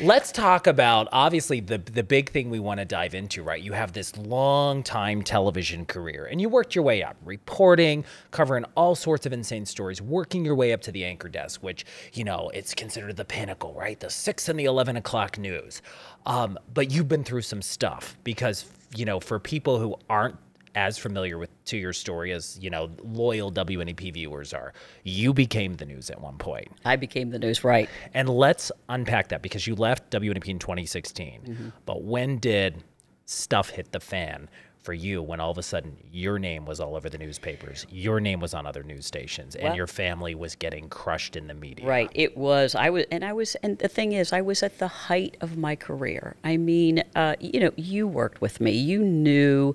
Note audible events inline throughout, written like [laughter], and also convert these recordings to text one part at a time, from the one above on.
Let's talk about obviously the the big thing we want to dive into, right? You have this long time television career and you worked your way up, reporting, covering all sorts of insane stories, working your way up to the anchor desk, which, you know, it's considered the pinnacle, right? The six and the 11 o'clock news. Um, but you've been through some stuff because, you know, for people who aren't as familiar with to your story as you know loyal WNEP viewers are. You became the news at one point. I became the news, right? And let's unpack that because you left WNEP in 2016. Mm-hmm. But when did stuff hit the fan for you when all of a sudden your name was all over the newspapers, your name was on other news stations, and well, your family was getting crushed in the media. Right. It was. I was, and I was, and the thing is, I was at the height of my career. I mean, uh, you know, you worked with me. You knew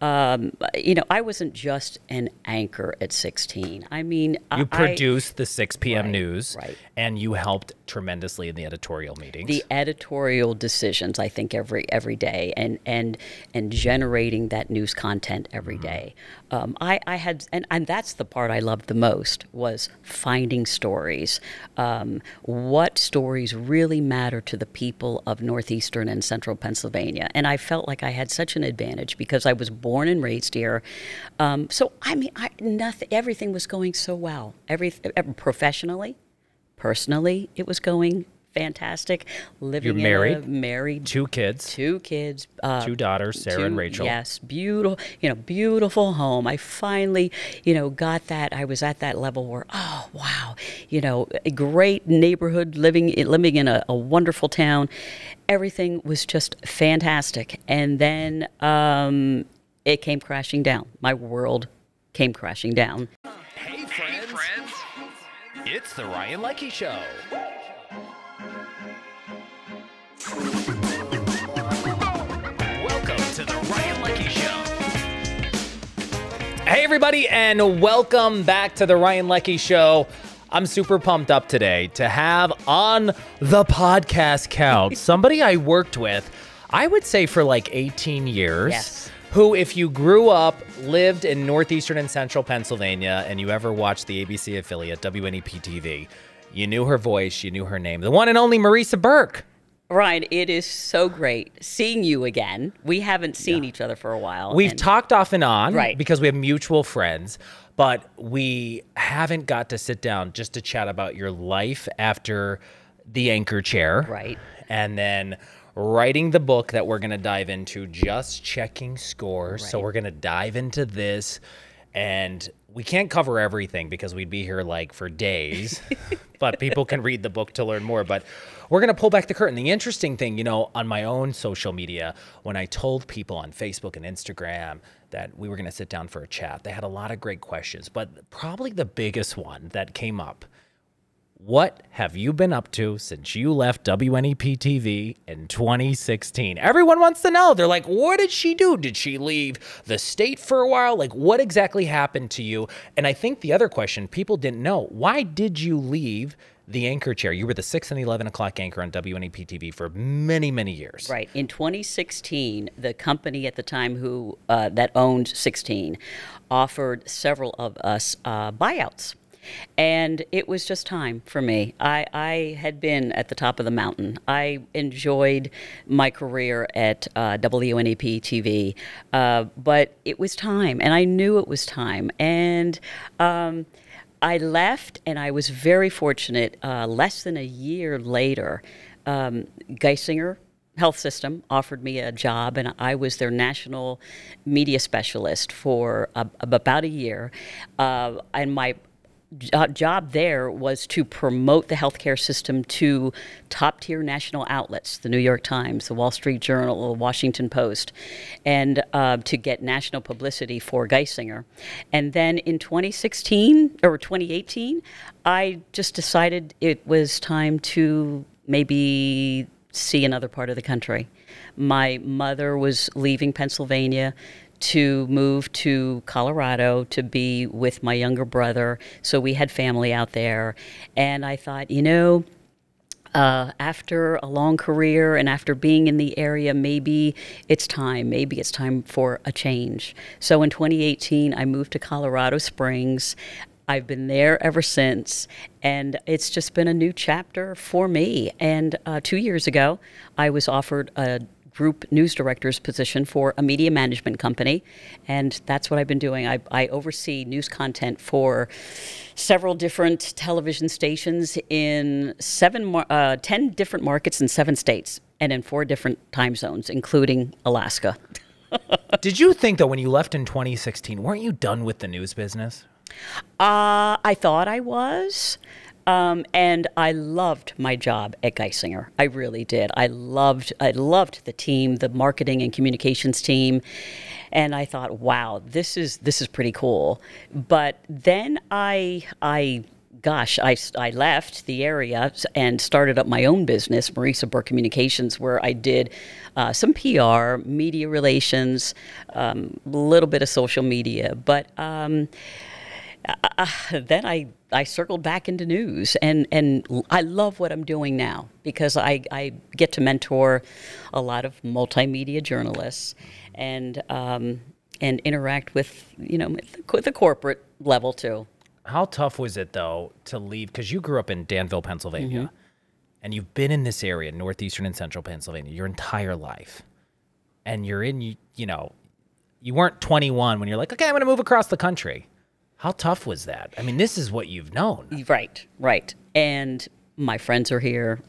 um, you know, I wasn't just an anchor at 16. I mean, you I, produced the 6 p.m. Right, news, right. and you helped tremendously in the editorial meetings. The editorial decisions, I think, every every day, and and and generating that news content every mm-hmm. day. Um, I, I had, and, and that's the part I loved the most was finding stories. Um, what stories really matter to the people of northeastern and central Pennsylvania, and I felt like I had such an advantage because I was born and raised here. Um, so I mean, I, nothing, everything was going so well. Every professionally, personally, it was going fantastic. Living You're married, married, two kids, two kids, uh, two daughters, Sarah two, and Rachel. Yes, beautiful. You know, beautiful home. I finally, you know, got that. I was at that level where, oh wow, you know, a great neighborhood, living living in a, a wonderful town. Everything was just fantastic, and then um, it came crashing down. My world came crashing down. Hey friends. Hey, friends. It's the Ryan Leckey Show. Welcome to the Ryan Leckey Show. Hey everybody, and welcome back to the Ryan Leckey Show. I'm super pumped up today to have on the podcast couch [laughs] somebody I worked with, I would say for like 18 years. Yes who, if you grew up, lived in northeastern and central Pennsylvania, and you ever watched the ABC affiliate WNEP TV, you knew her voice, you knew her name. The one and only Marisa Burke. Ryan, it is so great seeing you again. We haven't seen yeah. each other for a while. We've and, talked off and on right. because we have mutual friends, but we haven't got to sit down just to chat about your life after the anchor chair. Right. And then writing the book that we're going to dive into, just checking scores. Right. So we're going to dive into this and we can't cover everything because we'd be here like for days, [laughs] but people can read the book to learn more. But we're going to pull back the curtain. The interesting thing, you know, on my own social media, when I told people on Facebook and Instagram that we were going to sit down for a chat, they had a lot of great questions. But probably the biggest one that came up what have you been up to since you left WNEP TV in 2016? Everyone wants to know. They're like, what did she do? Did she leave the state for a while? Like, what exactly happened to you? And I think the other question people didn't know why did you leave the anchor chair? You were the 6 and 11 o'clock anchor on WNEP TV for many, many years. Right. In 2016, the company at the time who uh, that owned 16 offered several of us uh, buyouts and it was just time for me. I, I had been at the top of the mountain. I enjoyed my career at uh, WNEP TV, uh, but it was time, and I knew it was time. And um, I left, and I was very fortunate. Uh, less than a year later, um, Geisinger health system offered me a job, and I was their national media specialist for about a year. Uh, and my job there was to promote the healthcare system to top tier national outlets, the New York Times, the Wall Street Journal, the Washington Post, and uh, to get national publicity for Geisinger. And then in 2016 or 2018, I just decided it was time to maybe see another part of the country. My mother was leaving Pennsylvania to move to Colorado to be with my younger brother. So we had family out there. And I thought, you know, uh, after a long career and after being in the area, maybe it's time. Maybe it's time for a change. So in 2018, I moved to Colorado Springs. I've been there ever since, and it's just been a new chapter for me. And uh, two years ago, I was offered a group news director's position for a media management company, and that's what I've been doing. I, I oversee news content for several different television stations in seven, uh, ten different markets in seven states, and in four different time zones, including Alaska. [laughs] Did you think that when you left in 2016, weren't you done with the news business? Uh, I thought I was. Um, and I loved my job at Geisinger. I really did. I loved I loved the team, the marketing and communications team, and I thought, wow, this is this is pretty cool. But then I I gosh, I, I left the area and started up my own business, Marisa Burke Communications, where I did uh, some PR, media relations, a um, little bit of social media. But um, uh, then I, I circled back into news, and, and I love what I'm doing now because I, I get to mentor a lot of multimedia journalists and, um, and interact with, you know, with the corporate level too. How tough was it though to leave? Because you grew up in Danville, Pennsylvania, mm-hmm. and you've been in this area, northeastern and central Pennsylvania, your entire life, and you're in you you know, you weren't 21 when you're like, okay, I'm going to move across the country. How tough was that? I mean, this is what you've known. Right, right. And my friends are here,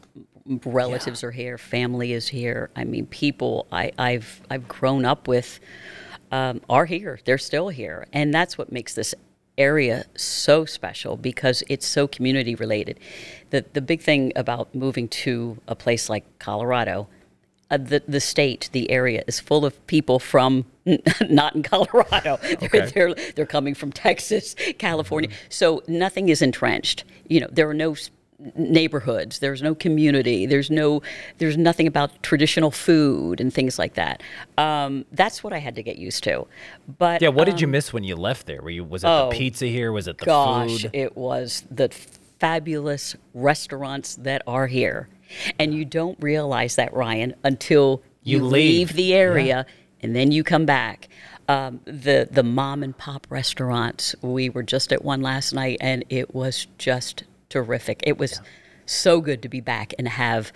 relatives yeah. are here, family is here. I mean, people I, have I've grown up with um, are here. They're still here, and that's what makes this area so special because it's so community related. The the big thing about moving to a place like Colorado, uh, the the state, the area is full of people from [laughs] not in Colorado. [laughs] Okay. They're, they're, they're coming from Texas, California. Mm-hmm. So nothing is entrenched. You know, there are no neighborhoods there's no community there's no there's nothing about traditional food and things like that um, that's what i had to get used to but yeah what um, did you um, miss when you left there were you was it oh, the pizza here was it the gosh, food it was the fabulous restaurants that are here and you don't realize that ryan until you, you leave. leave. the area yeah. and then you come back um, the the mom and pop restaurants we were just at one last night and it was just terrific. It was yeah. so good to be back and have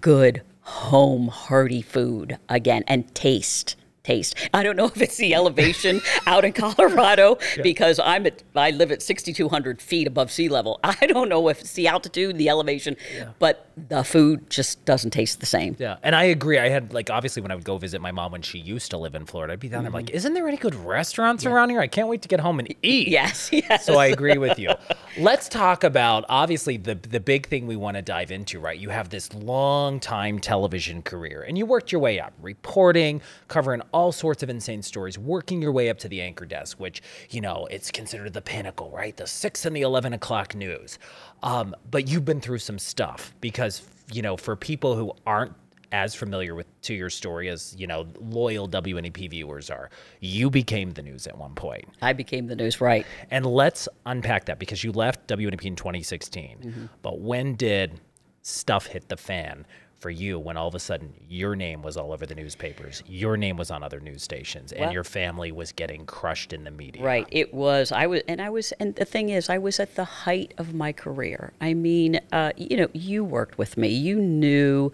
good home hearty food again and taste taste. I don't know if it's the elevation [laughs] out in Colorado yeah. because I'm at I live at 6,200 feet above sea level. [laughs] I don't know if it's the altitude, the elevation, yeah. but the food just doesn't taste the same. Yeah, and I agree. I had like obviously when I would go visit my mom when she used to live in Florida, I'd be down mm-hmm. there like, isn't there any good restaurants yeah. around here? I can't wait to get home and eat. Yes, [laughs] yes. So I agree with you. Let's talk about obviously the the big thing we want to dive into. Right, you have this long time television career, and you worked your way up, reporting, covering all sorts of insane stories, working your way up to the anchor desk, which you know it's considered the pinnacle, right? The six and the eleven o'clock news. Um, but you've been through some stuff because, you know, for people who aren't as familiar with to your story as you know loyal WNEP viewers are. You became the news at one point. I became the news, right? And let's unpack that because you left WNEP in 2016. Mm-hmm. But when did stuff hit the fan for you when all of a sudden your name was all over the newspapers, your name was on other news stations, and well, your family was getting crushed in the media. Right. It was. I was, and I was, and the thing is, I was at the height of my career. I mean, uh, you know, you worked with me. You knew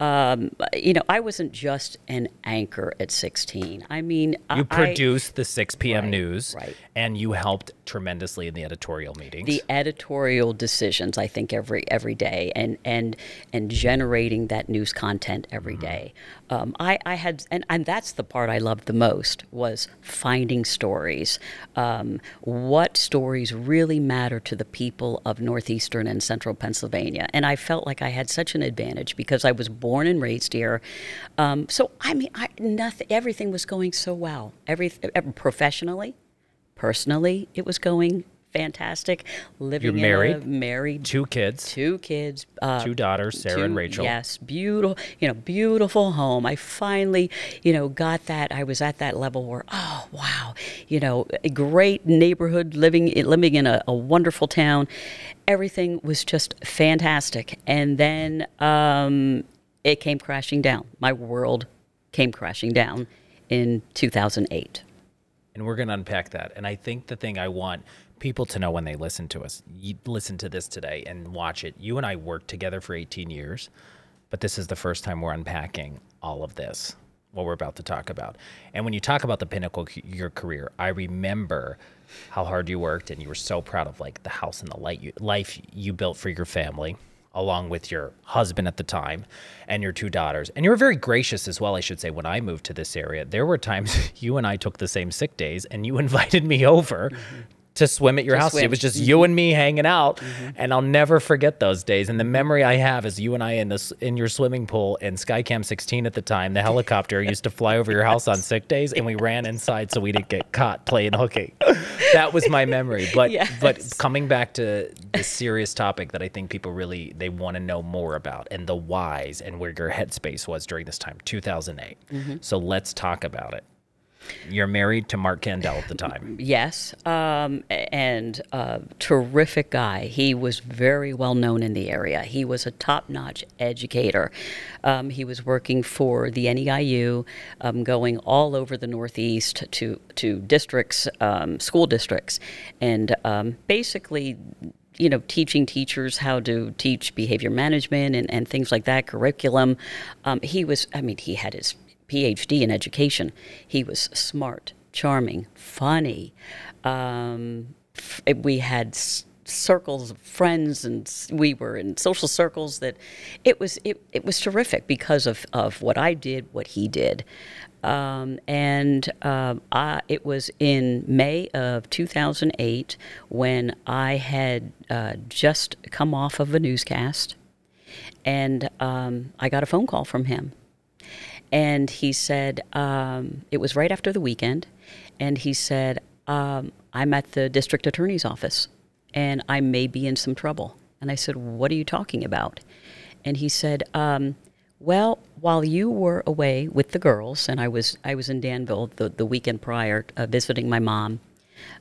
um, you know, I wasn't just an anchor at 16. I mean, you I, produced the 6 p.m. right, news, right. and you helped tremendously in the editorial meetings. The editorial decisions, I think, every every day, and and and generating that news content every mm-hmm. day. Um, I, I had, and, and that's the part I loved the most was finding stories. Um, what stories really matter to the people of northeastern and central Pennsylvania, and I felt like I had such an advantage because I was born and raised here. Um, so I mean, I, nothing, everything was going so well. Every professionally, personally, it was going fantastic. Living You're married, a, married, two kids, two kids, uh, two daughters, Sarah two, and Rachel. Yes, beautiful, you know, beautiful home. I finally, you know, got that. I was at that level where, oh wow, you know, a great neighborhood, living living in a, a wonderful town. Everything was just fantastic, and then um, it came crashing down. My world came crashing down in 2008. And we're going to unpack that. And I think the thing I want people to know when they listen to us, you listen to this today and watch it. You and I worked together for 18 years, but this is the first time we're unpacking all of this, what we're about to talk about. And when you talk about the pinnacle of your career, I remember how hard you worked and you were so proud of like the house and the light you, life you built for your family along with your husband at the time and your two daughters. And you were very gracious as well, I should say, when I moved to this area. There were times [laughs] you and I took the same sick days and you [laughs] invited me over mm-hmm to swim at your to house. Swim. It was just mm-hmm. you and me hanging out, mm-hmm. and I'll never forget those days. And the memory I have is you and I in this in your swimming pool in Skycam 16 at the time. The helicopter used to fly over your house on [laughs] sick days, and we ran inside so we didn't get caught playing hooky. That was my memory. [laughs] But yes. but coming back to the serious topic that I think people really they want to know more about and the whys and where your headspace was during this time, 2008. Mm-hmm. So let's talk about it. You're married to Mark Kandel at the time. [laughs] Yes, um, and a terrific guy. He was very well known in the area. He was a top-notch educator. Um, he was working for the NEIU, um, going all over the Northeast to to districts, um, school districts, and um, basically you know, teaching teachers how to teach behavior management and, and things like that, curriculum. Um, he was, I mean, he had his PhD in education. He was smart, charming, funny. Um, we had circles of friends and we were in social circles that it was it, it was terrific because of, of what I did, what he did. Um, and uh, I, it was in May of 2008 when I had uh, just come off of a newscast and um, I got a phone call from him and he said, um, it was right after the weekend, and he said, um, I'm at the district attorney's office and I may be in some trouble. And I said, What are you talking about? And he said, um, Well, while you were away with the girls, and I was, I was in Danville the, the weekend prior uh, visiting my mom,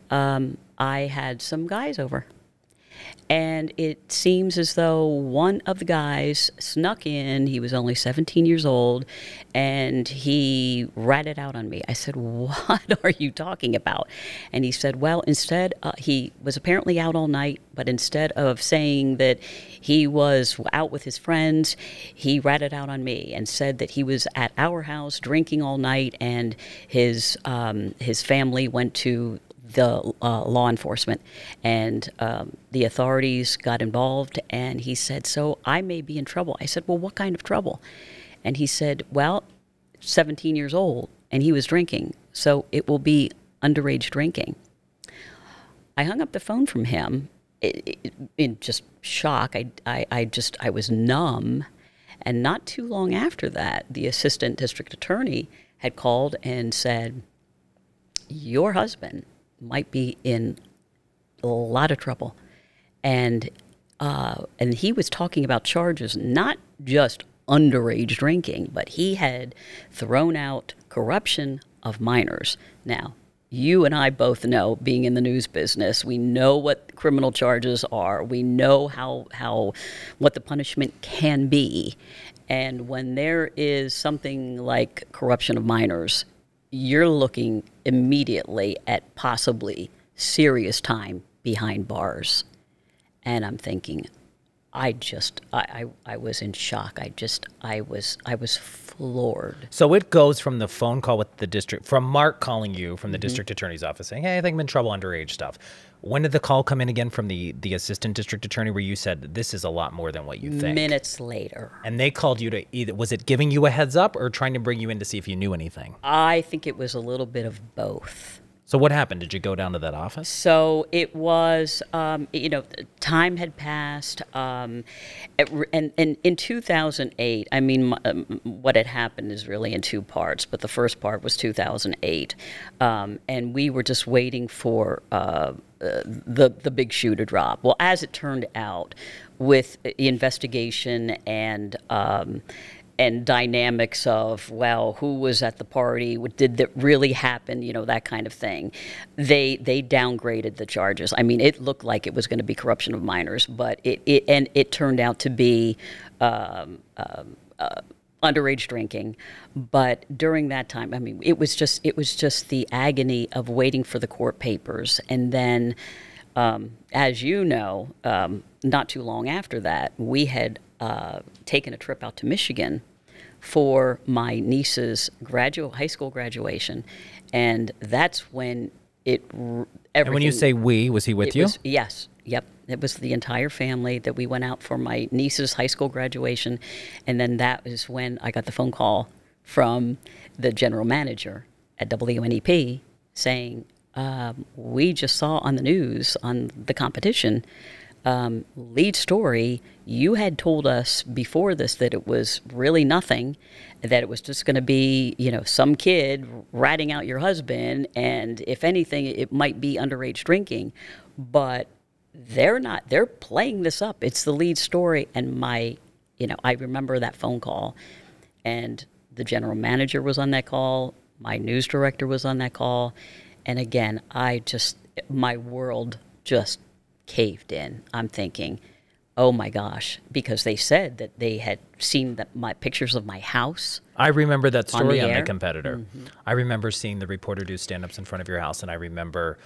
um, I had some guys over and it seems as though one of the guys snuck in. He was only 17 years old, and he ratted out on me. I said, What [laughs] are you talking about? And he said, Well, instead, uh, he was apparently out all night, but instead of saying that he was out with his friends, he ratted out on me and said that he was at our house drinking all night, and his, um, his family went to the uh, law enforcement, and um, the authorities got involved. And he said, "So I may be in trouble." I said, "Well, what kind of trouble?" And he said, "Well, 17 years old, and he was drinking, so it will be underage drinking." I hung up the phone from him in just shock. I, I, I just I was numb. And not too long after that, the assistant district attorney had called and said, Your husband might be in a lot of trouble. And uh, and he was talking about charges, not just underage drinking, but he had thrown out corruption of minors. Now, you and I both know, being in the news business, we know what criminal charges are. We know how how what the punishment can be. And when there is something like corruption of minors, you're looking immediately at possibly serious time behind bars. And I'm thinking, I just, I, I, I was in shock. I just, I was, I was floored. So it goes from the phone call with the district, from Mark calling you from the mm-hmm. district attorney's office saying, "Hey, I think I'm in trouble underage stuff." When did the call come in again from the the assistant district attorney where you said this is a lot more than what you think? Minutes later. And they called you to either was it giving you a heads up or trying to bring you in to see if you knew anything? I think it was a little bit of both. So what happened? Did you go down to that office? So it was, um, you know, time had passed, um, and, and in 2008, I mean, um, what had happened is really in two parts, but the first part was 2008, um, and we were just waiting for uh, the the big shoe to drop. Well, as it turned out, with the investigation and um, and dynamics of well who was at the party did that really happen you know that kind of thing they they downgraded the charges i mean it looked like it was going to be corruption of minors but it, it and it turned out to be um, um, uh, underage drinking but during that time i mean it was just it was just the agony of waiting for the court papers and then um, as you know, um, not too long after that, we had uh, taken a trip out to Michigan for my niece's graduate high school graduation, and that's when it. r- And when you say we, was he with it you? was- yes. Yep. It was the entire family that we went out for my niece's high school graduation. And then that is when I got the phone call from the general manager at WNEP saying, um, We just saw on the news on the competition um, lead story. You had told us before this that it was really nothing, that it was just going to be, you know, some kid ratting out your husband, and if anything, it might be underage drinking. But they're not, they're playing this up. It's the lead story. And my, you know, I remember that phone call, and the general manager was on that call, my news director was on that call. And again, I just, my world just caved in. I'm thinking, oh my gosh, because they said that they had seen that my pictures of my house. I remember that On story the on the, competitor. Mm-hmm. I remember seeing the reporter do stand ups in front of your house, and I remember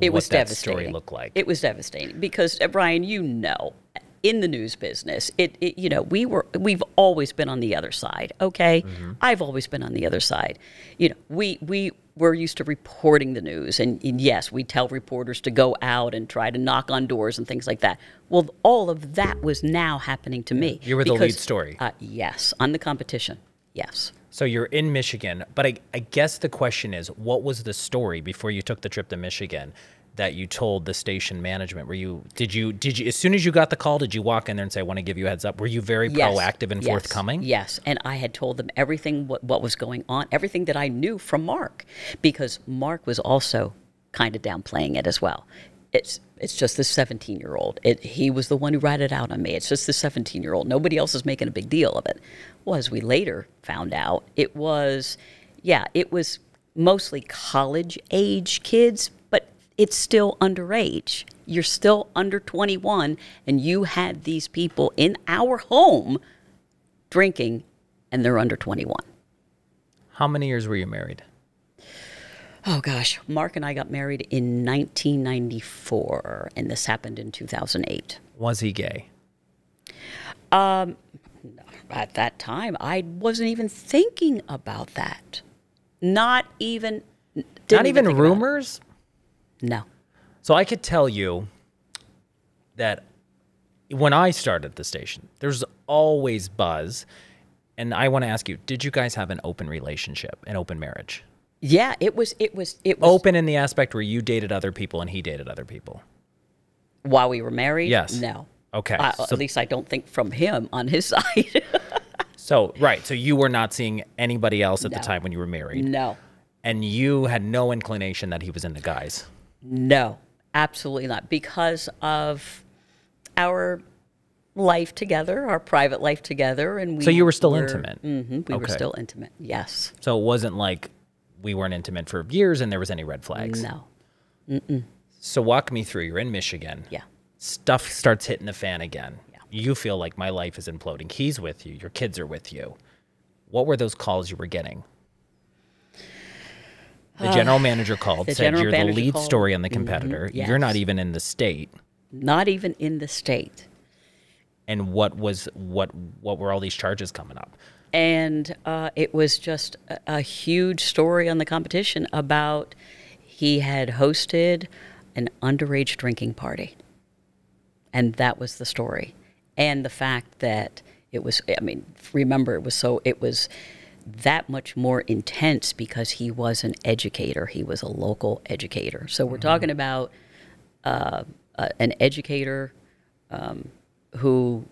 It what was that devastating. story looked like. It was devastating because uh, Brian, you know, in the news business, it, it you know we were we've always been on the other side. Okay, Mm-hmm. I've always been on the other side. You know, we we we're used to reporting the news, and, and yes, we tell reporters to go out and try to knock on doors and things like that. Well, all of that was now happening to me. You were the lead story. Uh, yes, on the competition. Yes. So you're in Michigan, but I, I guess the question is, what was the story before you took the trip to Michigan that you told the station management? Were you did you did you as soon as you got the call, did you walk in there and say, "I want to give you a heads up"? Were you very Yes, proactive and yes, forthcoming? Yes, and I had told them everything what, what was going on, everything that I knew from Mark, because Mark was also kind of downplaying it as well. It's it's just this 17 year old. He was the one who ratted out on me. It's just the 17 year old. Nobody else is making a big deal of it. Well, as we later found out, it was yeah, it was mostly college age kids, but it's still underage. You're still under 21, and you had these people in our home drinking, and they're under 21. How many years were you married? Oh gosh, Mark and I got married in 1994, and this happened in 2008. Was he gay? Um, at that time, I wasn't even thinking about that. Not even. Not didn't even it. rumors? No. So I could tell you that when I started the station, there's always buzz. And I want to ask you, did you guys have an open relationship, an open marriage? Yeah, it was. It was. It was. Open in the aspect where you dated other people and he dated other people. While we were married. Yes. No. Okay, Uh, so- at least I don't think from him on his [laughs] side. So, right. So you were not seeing anybody else at the time when you were married. no. And you had no inclination that he was into guys. No, absolutely not. Because of our life together, our private life together, and we. So you were still intimate? hmm we were still intimate. Yes. So it wasn't like we weren't intimate for years and there was any red flags. No. So walk me through. You're in Michigan. Yeah. Stuff starts hitting the fan again. Yeah. You feel like my life is imploding. He's with you. Your kids are with you. What were those calls you were getting? The general manager called, said you're the lead called. story on the Mhm, competitor. You're not even in the state. Not even in the state. And what was what what were all these charges coming up? And uh, it was just a, a huge story on the competition about he had hosted an underage drinking party. And that was the story. And the fact that it was, I mean, remember, it was so, it was that much more intense because he was an educator. He was a local educator. So we're talking about uh, uh, an educator um, who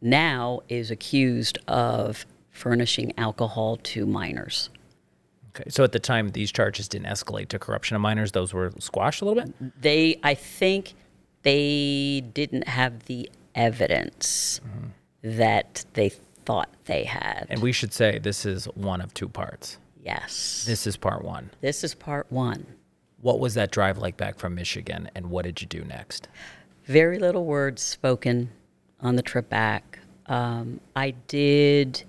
now is accused of furnishing alcohol to minors. Okay. So at the time these charges didn't escalate to corruption of minors, those were squashed a little bit? They, I think, they didn't have the evidence that they thought they had. And we should say this is one of two parts. yes, This is part 1. this is part one. What was that drive like back from Michigan and what did you do next? Very little words spoken on the trip back. Um, I did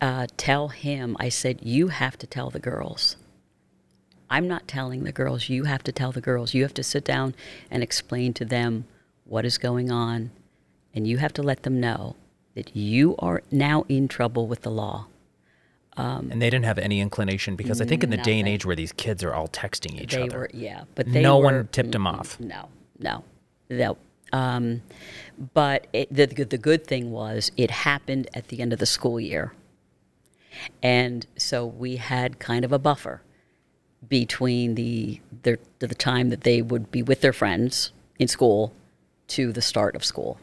uh, tell him, I said, You have to tell the girls. I'm not telling the girls. You have to tell the girls. You have to sit down and explain to them what is going on, and you have to let them know that you are now in trouble with the law. and they didn't have any inclination because I think in the day and age where these kids are all texting each they other, were, yeah, but they no were, one tipped them off. No, no, no. Um, but it, the the good thing was it happened at the end of the school year, and so we had kind of a buffer between the the, the time that they would be with their friends in school to the start of school,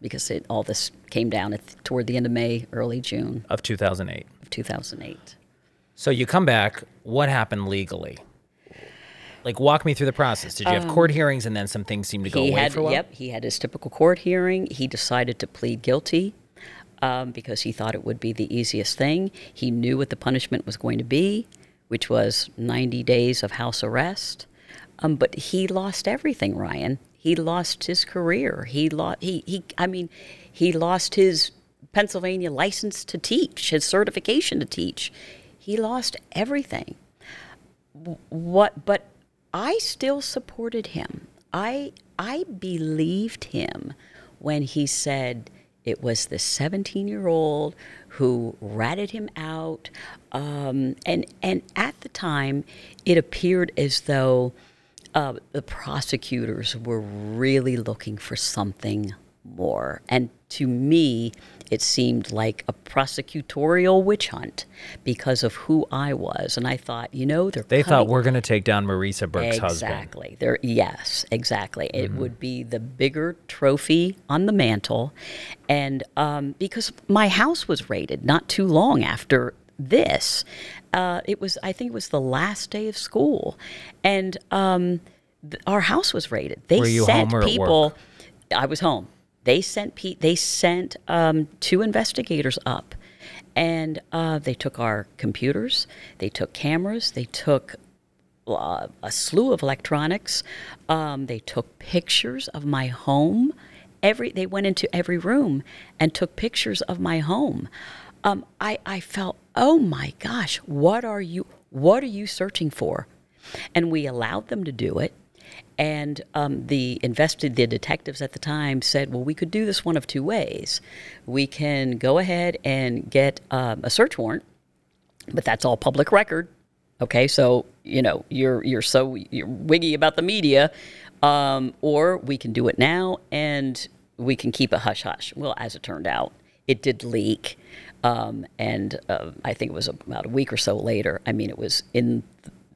because it, all this came down at, toward the end of May, early June of 2008. of 2008. So you come back. What happened legally? Like, walk me through the process. Did you have court hearings and then some things seemed to go Um, away had, for a while? Yep, he had his typical court hearing. He decided to plead guilty um, because he thought it would be the easiest thing. He knew what the punishment was going to be, which was 90 days of house arrest. Um, but he lost everything, Ryan. He lost his career. He lost. He, he. I mean, he lost his Pennsylvania license to teach, his certification to teach. He lost everything what but I still supported him. I I believed him when he said it was the 17 year old who ratted him out. Um, and and at the time, it appeared as though uh, the prosecutors were really looking for something more. And to me, it seemed like a prosecutorial witch hunt because of who I was. And I thought, you know, they're They thought we're going to take down Marisa Burke's husband. exactly. There, yes, exactly. It would be the bigger trophy on the mantle, and um, because my house was raided not too long after this, uh, it was I think it was the last day of school, and um, th- our house was raided. They Were you sent home or at people. work? I was home. They sent pe- they sent um, two investigators up, and uh, they took our computers, they took cameras, they took uh, a slew of electronics. Um, they took pictures of my home. Every they went into every room and took pictures of my home. Um, I I felt, oh my gosh, what are you what are you searching for? And we allowed them to do it. And um, the invested the detectives at the time said, well, we could do this one of two ways. We can go ahead and get um, a search warrant but that's all public record. Okay, so you know you're you're so you're wiggy about the media, um, or we can do it now and we can keep it hush hush. Well, as it turned out, it did leak, um, and uh, I think it was about a week or so later. I mean, it was in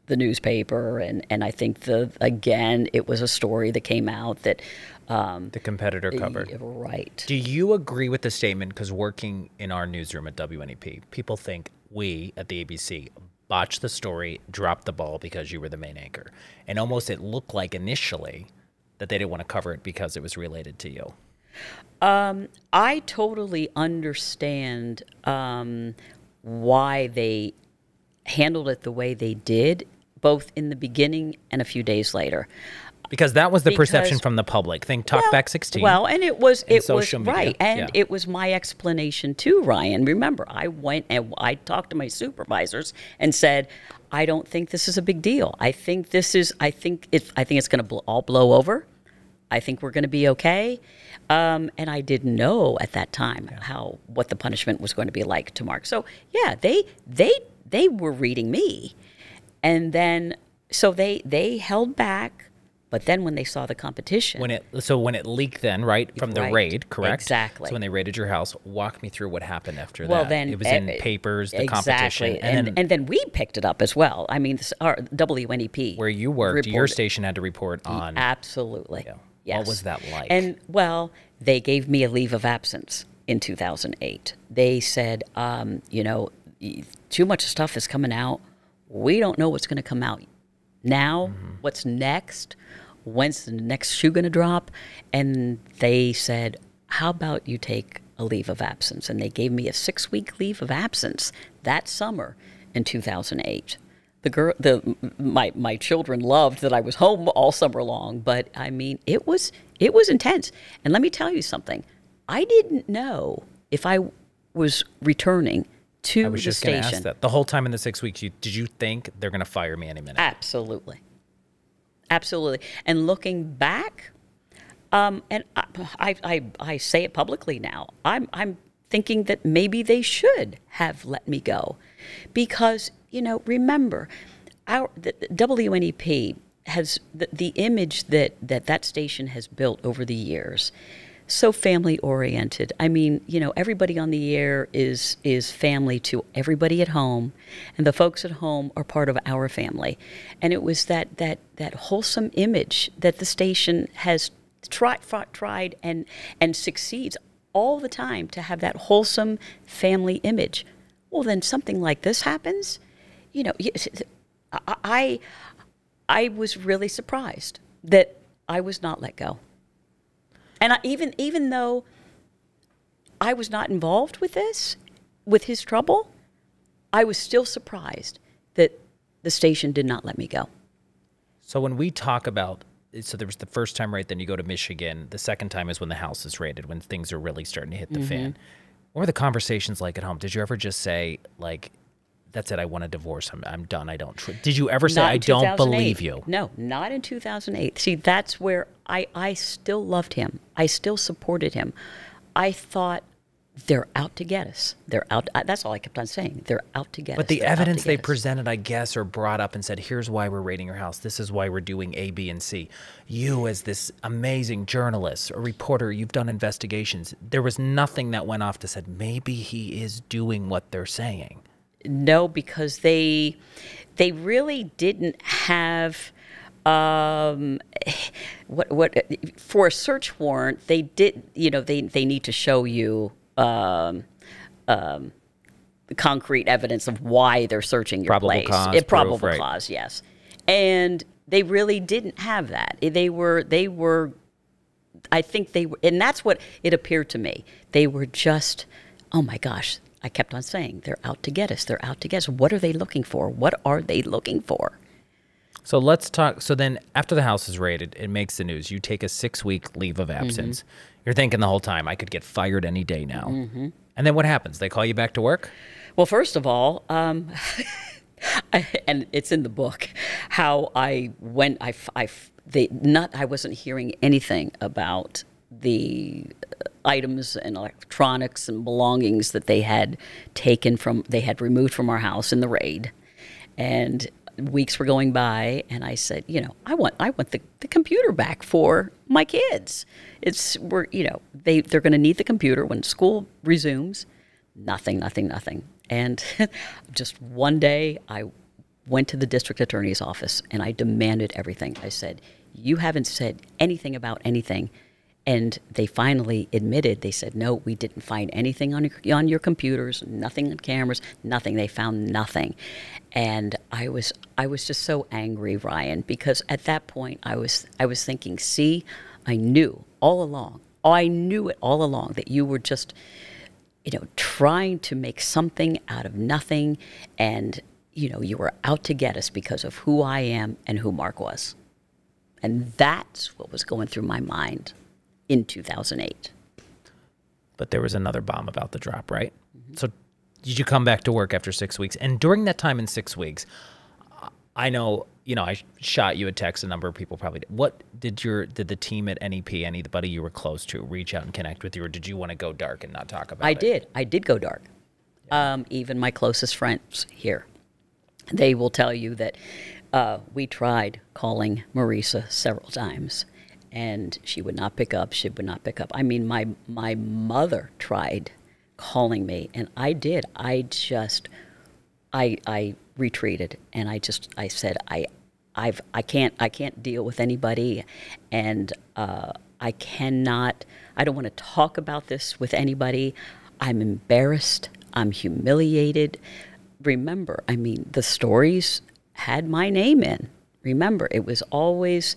the newspaper, and and I think the again it was a story that came out that. Um, The competitor covered. right. Do you agree with the statement? Because working in our newsroom at WNEP, people think we at the ABC botched the story, dropped the ball because you were the main anchor. And almost it looked like initially that they didn't want to cover it because it was related to you. I totally understand um, why they handled it the way they did, both in the beginning and a few days later. Because that was the perception from the public. Think Talkback 16. Well, and it was it was media, right, and yeah. it was my explanation too, Ryan. Remember, I went and I talked to my supervisors and said, I don't think this is a big deal. I think this is. I think it. I think it's going to bl- all blow over. I think we're going to be okay. Um, and I didn't know at that time how what the punishment was going to be like to Mark. So yeah, they they they were reading me, and then so they they held back. But then when they saw the competition, when it so when it leaked then, right, from the Right. raid, correct? Exactly. So when they raided your house, walk me through what happened after well, that. then it was in papers, the exactly. competition, and and, then and then we picked it up as well. I mean, this, our WNEP, where you worked, your station had to report on absolutely. What Yes. was that like? And well, they gave me a leave of absence in 2008. They said, um, you know, too much stuff is coming out. We don't know what's going to come out now. Mm-hmm. What's next? When's the next shoe going to drop? And they said, how about you take a leave of absence? And they gave me a six week leave of absence that summer in 2008 the girl the my my children loved that I was home all summer long but I mean it was it was intense and let me tell you something I didn't know if I was returning to I was the just going to station. ask that. The whole time in the six weeks, you, did you think they're going to fire me any minute? Absolutely. Absolutely. And looking back, um, and I, I, I, I say it publicly now, I'm, I'm thinking that maybe they should have let me go. Because, you know, remember, our the, the WNEP has the, the image that, that that station has built over the years so family oriented. I mean, you know, everybody on the air is is family to everybody at home, and the folks at home are part of our family. And it was that that that wholesome image that the station has tried tried and and succeeds all the time to have that wholesome family image. Well, then something like this happens, you know, I I was really surprised that I was not let go. And I, even even though I was not involved with this, with his trouble, I was still surprised that the station did not let me go. So when we talk about so there was the first time right then you go to Michigan, the second time is when the house is raided when things are really starting to hit the mm-hmm. fan. What were the conversations like at home? Did you ever just say like that's it. I want a divorce. I'm, I'm done. I don't. Tr-. Did you ever say I don't believe you? No, not in 2008. See, that's where I, I still loved him. I still supported him. I thought they're out to get us. They're out. That's all I kept on saying. They're out to get But us. But the They're evidence they us. presented, I guess, or brought up and said, here's why we're raiding your house. This is why we're doing A, B, and C. You, as this amazing journalist, a reporter, you've done investigations. There was nothing that went off to said, maybe he is doing what they're saying. No, because they they really didn't have um, what what for a search warrant. They did, you know, they they need to show you um, um, concrete evidence of why they're searching your Probable place. cause, proof, probable right. cause, yes, and they really didn't have that. They were they were I think they were, and that's what it appeared to me. They were just, oh my gosh, I kept on saying, they're out to get us. They're out to get us. What are they looking for? What are they looking for? So let's talk. So then, after the house is raided, it makes the news. You take a six week leave of absence. You're thinking the whole time, I could get fired any day now. And then what happens? They call you back to work? Well, first of all, um, [laughs] and it's in the book how I went. I, I, they not. I wasn't hearing anything about the uh, items and electronics and belongings that they had taken from. They had removed from our house in the raid, and weeks were going by, and I said, you know, I want. I want the, the computer back for my kids. It's we're you know they they're going to need the computer when school resumes nothing, nothing, nothing. And [laughs] just one day, I went to the district attorney's office and I demanded everything. I said, You haven't said anything about anything. And they finally admitted, they said, No, we didn't find anything on your, on your computers, nothing on cameras, nothing. They found nothing. And I was, I was just so angry, Ryan, because at that point I was, I was thinking, See, I knew all along, I knew it all along that you were just you know, trying to make something out of nothing. And, you know, you were out to get us because of who I am and who Mark was. And that's what was going through my mind in 2008. But there was another bomb about the drop, right? So did you come back to work after six weeks? And during that time in six weeks, I know, you know, I shot you a text. A number of people probably did. What did your did the team at NEP, anybody you were close to, reach out and connect with you, or did you want to go dark and not talk about I it? I did. I did go dark. Um, even my closest friends here, they will tell you that uh, we tried calling Marisa several times, and she would not pick up. She would not pick up. I mean, my my mother tried calling me, and I did. I just, I I retreated, and I just I said I. I've I can't I can't deal with anybody, and uh, I cannot. I don't want to talk about this with anybody. I'm embarrassed. I'm humiliated. Remember, I mean, the stories had my name in. Remember, it was always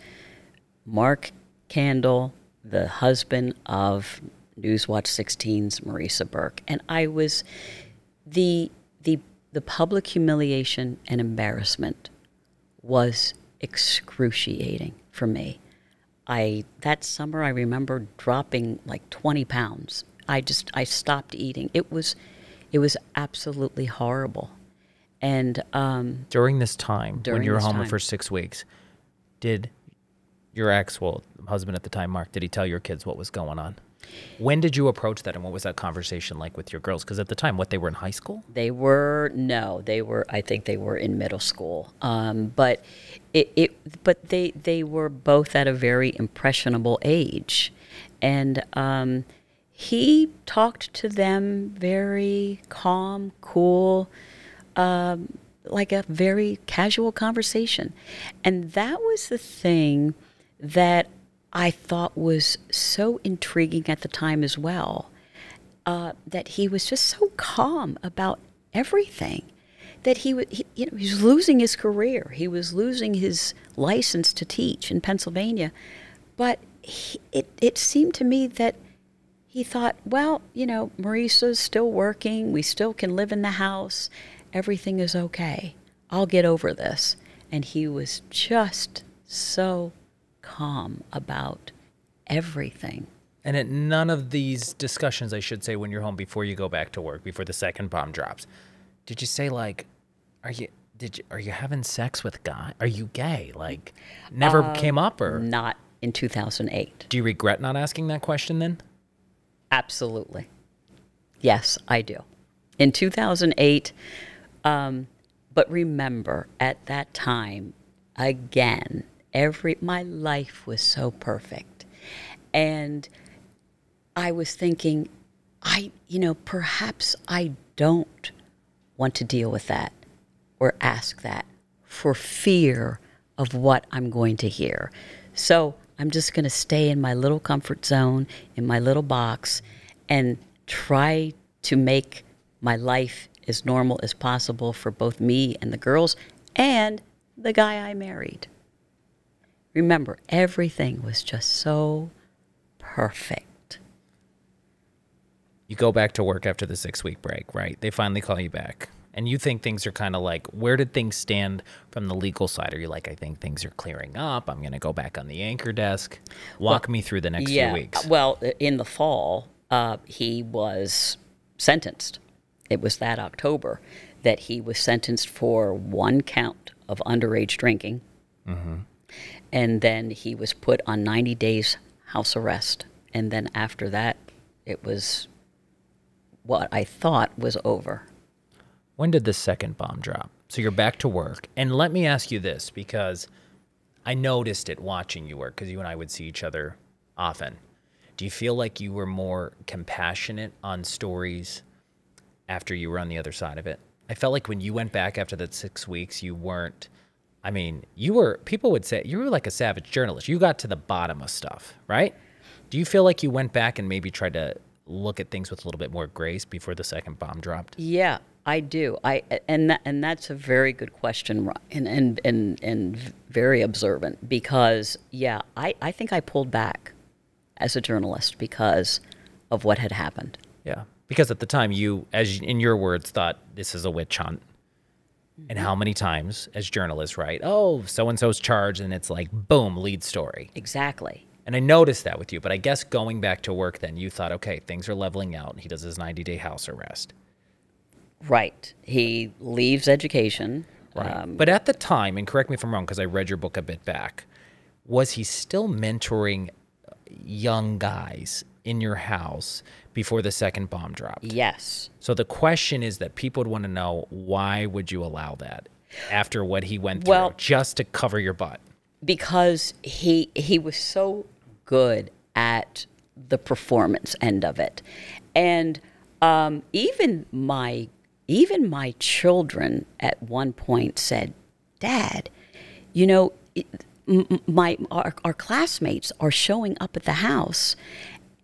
Mark Kandel, the husband of Newswatch 16's Marisa Burke, and I was the the the public humiliation and embarrassment was excruciating for me. I that summer I remember dropping like 20 pounds. I just I stopped eating. It was It was absolutely horrible. And um, During this time, when you were home time. for six weeks, did your ex, well, husband at the time, Mark, did he tell your kids what was going on? When did you approach that, and what was that conversation like with your girls? Because at the time, what they were in high school. They were no, they were. I think they were in middle school. Um, but it, it, but they they were both at a very impressionable age, and um, he talked to them very calm, cool, um, like a very casual conversation, and that was the thing that I thought was so intriguing at the time as well uh, that he was just so calm about everything that he he, you know he was losing his career. He was losing his license to teach in Pennsylvania. But he, it it seemed to me that he thought well you know Marisa's still working. We still can live in the house. Everything is okay. I'll get over this. And he was just so calm about everything And at none of these discussions, I should say, when you're home before you go back to work, before the second bomb drops, did you say like, "Are you did you are you having sex with guy? Are you gay?" Like, never Um, came up, or not in 2008 do you regret not asking that question then? Absolutely. Yes, I do. In 2008, um, but remember, at that time, again, every my life was so perfect, and I was thinking, I, you know, perhaps I don't want to deal with that or ask that for fear of what I'm going to hear. So I'm just going to stay in my little comfort zone, in my little box, and try to make my life as normal as possible for both me and the girls and the guy I married. Remember, everything was just so perfect. You go back to work after the six week break, right? They finally call you back. And you think things are kind of like, where did things stand from the legal side? Are you like, I think things are clearing up. I'm going to go back on the anchor desk. Walk me through the next few weeks. Well, in the fall, uh, he was sentenced. It was that October that he was sentenced for one count of underage drinking. Mm-hmm. And then he was put on 90 days house arrest. And then after that, it was what I thought was over. When did the second bomb drop? So you're back to work. And let me ask you this because I noticed it watching you work because you and I would see each other often. Do you feel like you were more compassionate on stories after you were on the other side of it? I felt like when you went back after that six weeks, you weren't. I mean, you were, people would say you were like a savage journalist. You got to the bottom of stuff, right? Do you feel like you went back and maybe tried to look at things with a little bit more grace before the second bomb dropped? Yeah, I do. I and that, and that's a very good question, and and and and very observant because yeah, I I think I pulled back as a journalist because of what had happened. Yeah. Because at the time, you, as in your words, thought this is a witch hunt. And how many times, as journalists, right? Oh, so and so's charged, and it's like, boom, lead story. Exactly. And I noticed that with you, but I guess going back to work, then you thought, okay, things are leveling out, and he does his 90 day house arrest. Right. He leaves education. Right. Um, but at the time, and correct me if I'm wrong, because I read your book a bit back, was he still mentoring young guys in your house before the second bomb dropped? yes. So the question is that people would want to know why would you allow that after what he went through Well- just to cover your butt? because he he was so good at the performance end of it, and um, even my even my children at one point said, "Dad, you know." it- My our, our classmates are showing up at the house,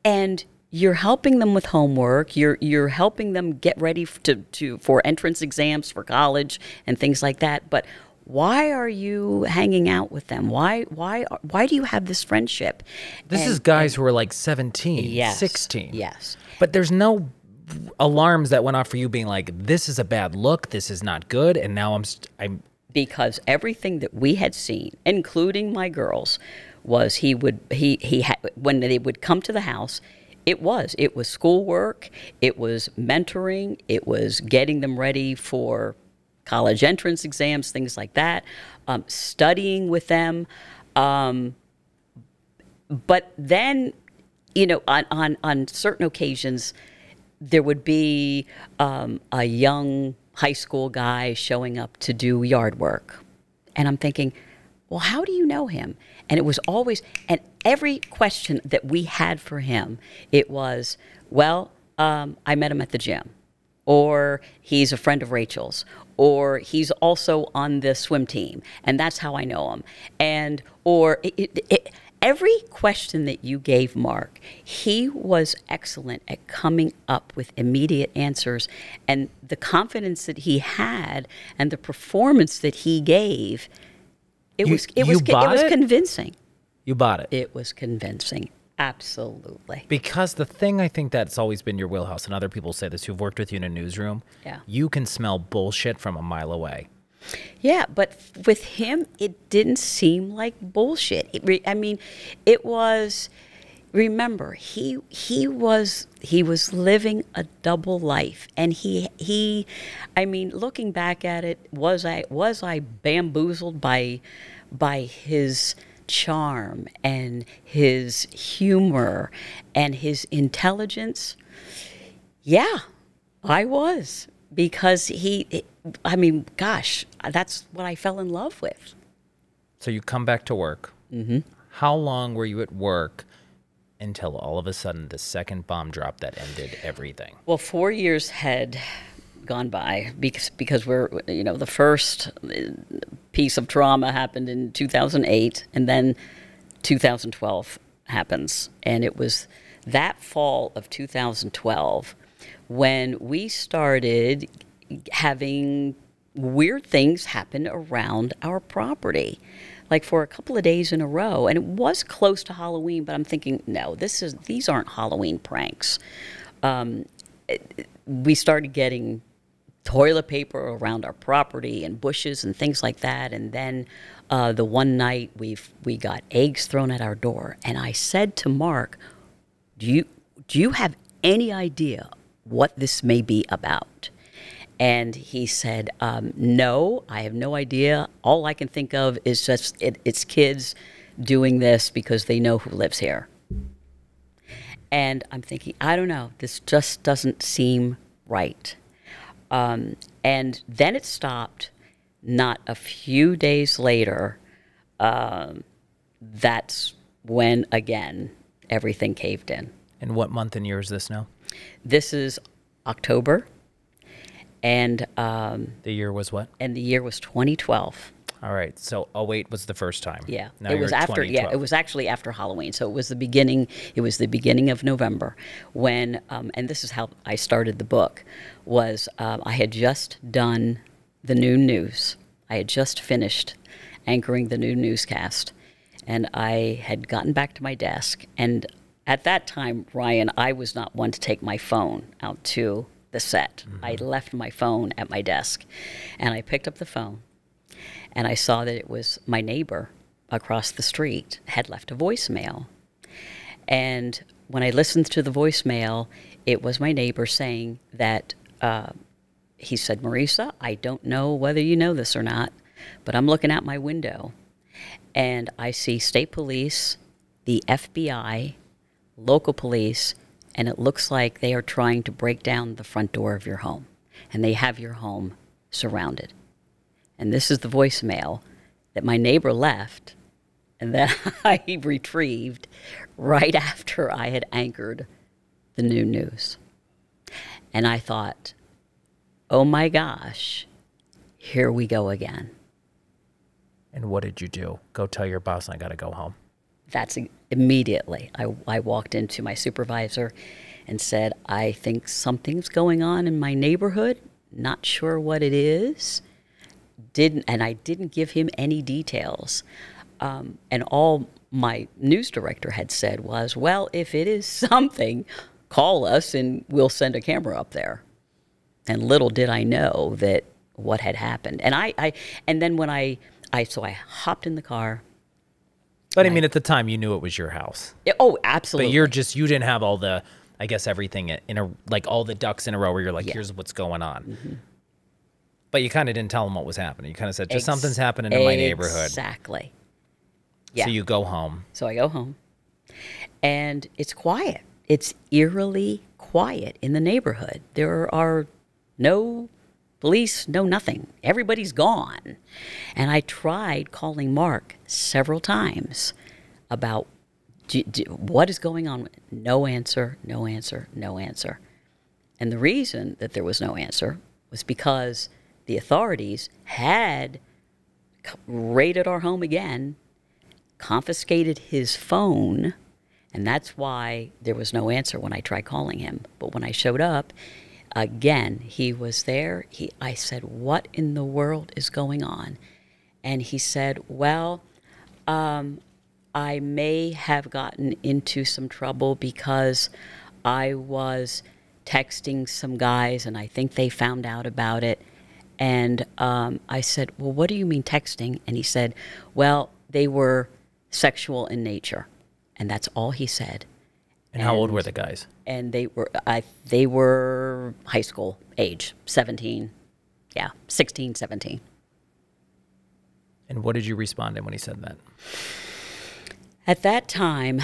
and you're helping them with homework. You're you're helping them get ready to, to for entrance exams for college and things like that. But why are you hanging out with them? Why why why do you have this friendship? This And- is guys who are like 17, Yes, 16. yes. But there's no alarms that went off for you being like, this is a bad look, this is not good, and now I'm st- I'm because everything that we had seen, including my girls, was he would he he when they would come to the house, It was. It was schoolwork. It was mentoring. It was getting them ready for college entrance exams, things like that. Um, studying with them. Um, but then, you know, on, on, on certain occasions, there would be um, a young high school guy showing up to do yard work. And I'm thinking, well, how do you know him? And it was always, and every question that we had for him, it was, well, um, I met him at the gym, or he's a friend of Rachel's, or he's also on the swim team, and that's how I know him. And, or, it, it, it, every question that you gave Mark, he was excellent at coming up with immediate answers. And the confidence that he had and the performance that he gave, it You- was it you was it was it? convincing. You bought it. It was convincing. Absolutely. Because the thing I think that's always been your wheelhouse, and other people say this who've worked with you in a newsroom, Yeah. you can smell bullshit from a mile away. Yeah, but with him, it didn't seem like bullshit. It I mean, it was. Remember, he he was he was living a double life, and he he, I mean, looking back at it, was I was I bamboozled by by his charm and his humor and his intelligence? Yeah, I was because he. I mean, gosh, that's what I fell in love with. So you come back to work. Mm-hmm. How long were you at work until all of a sudden the second bomb drop that ended everything? Well, four years had gone by because because we're you know the first uh, piece of trauma happened in 2008, and then 2012 happens, and it was that fall of 2012 when we started having weird things happen around our property like for a couple of days in a row and it was close to halloween but i'm thinking no this is these aren't halloween pranks. Um, it- we started getting toilet paper around our property and bushes and things like that and then uh, the one night we we got eggs thrown at our door and i said to mark do you do you have any idea what this may be about and he said um, no i have no idea. All i can think of is just it, it's kids doing this because they know who lives here. And i'm thinking i don't know this just doesn't seem right. Um, and then it stopped not a few days later um, that's when again everything caved in. And what month and year is this now? this is October, and um, The year was what? and the year was 2012. All right. So 08 was the first time. Yeah, Now it was after. Yeah, it was actually after Halloween. So it was the beginning. It was the beginning of November when, um, and this is how I started the book. Was um, I had just done the noon news. I had just finished anchoring the new newscast, and I had gotten back to my desk. And at that time, Ryan, I was not one to take my phone out to the set. I left my phone at my desk, and I picked up the phone and I saw that it was my neighbor across the street had left a voicemail. And when I listened to the voicemail, it was my neighbor saying that uh, he said, Marisa, I don't know whether you know this or not, but I'm looking out my window and I see state police, the FBI, local police, and it looks like they are trying to break down the front door of your home. And they have your home surrounded and this is the voicemail that my neighbor left and that [laughs] I retrieved right after I had anchored the new news. And I thought, oh my gosh, here we go again. And what did you do? Go tell your boss I got to go home. That's immediately. I, I walked into my supervisor and said, I think something's going on in my neighborhood. Not sure what it is. Didn't and I didn't give him any details. Um, and all my news director had said was, "Well, if it is [laughs] something, call us and we'll send a camera up there." And little did I know that what had happened. And I, I and then when I, I so I hopped in the car But I mean, at the time, you knew it was your house. Yeah, oh, absolutely. But you're just you didn't have all the, I guess everything in a like all the ducks in a row where you're like, here's what's going on. Mm-hmm. But you kind of didn't tell them what was happening. You kind of said, just Ex- something's happening in my neighborhood. Exactly. Yeah. So you go home. So I go home, and it's quiet. It's eerily quiet in the neighborhood. There are no police, no nothing. Everybody's gone. And I tried calling Mark several times about what is going on. No answer, no answer, no answer. And the reason that there was no answer was because the authorities had raided our home again, confiscated his phone, and that's why there was no answer when I tried calling him. But when I showed up, again, he was there. He, I said, "What in the world is going on?" And he said, "Well, um, I may have gotten into some trouble because I was texting some guys, and I think they found out about it." And um, I said, Well, what do you mean texting? And he said, Well, they were sexual in nature. And that's all he said. And how old were the guys? And they were, I, they were high school age, 17. Yeah, 16, 17. And what did you respond to when he said that? At that time,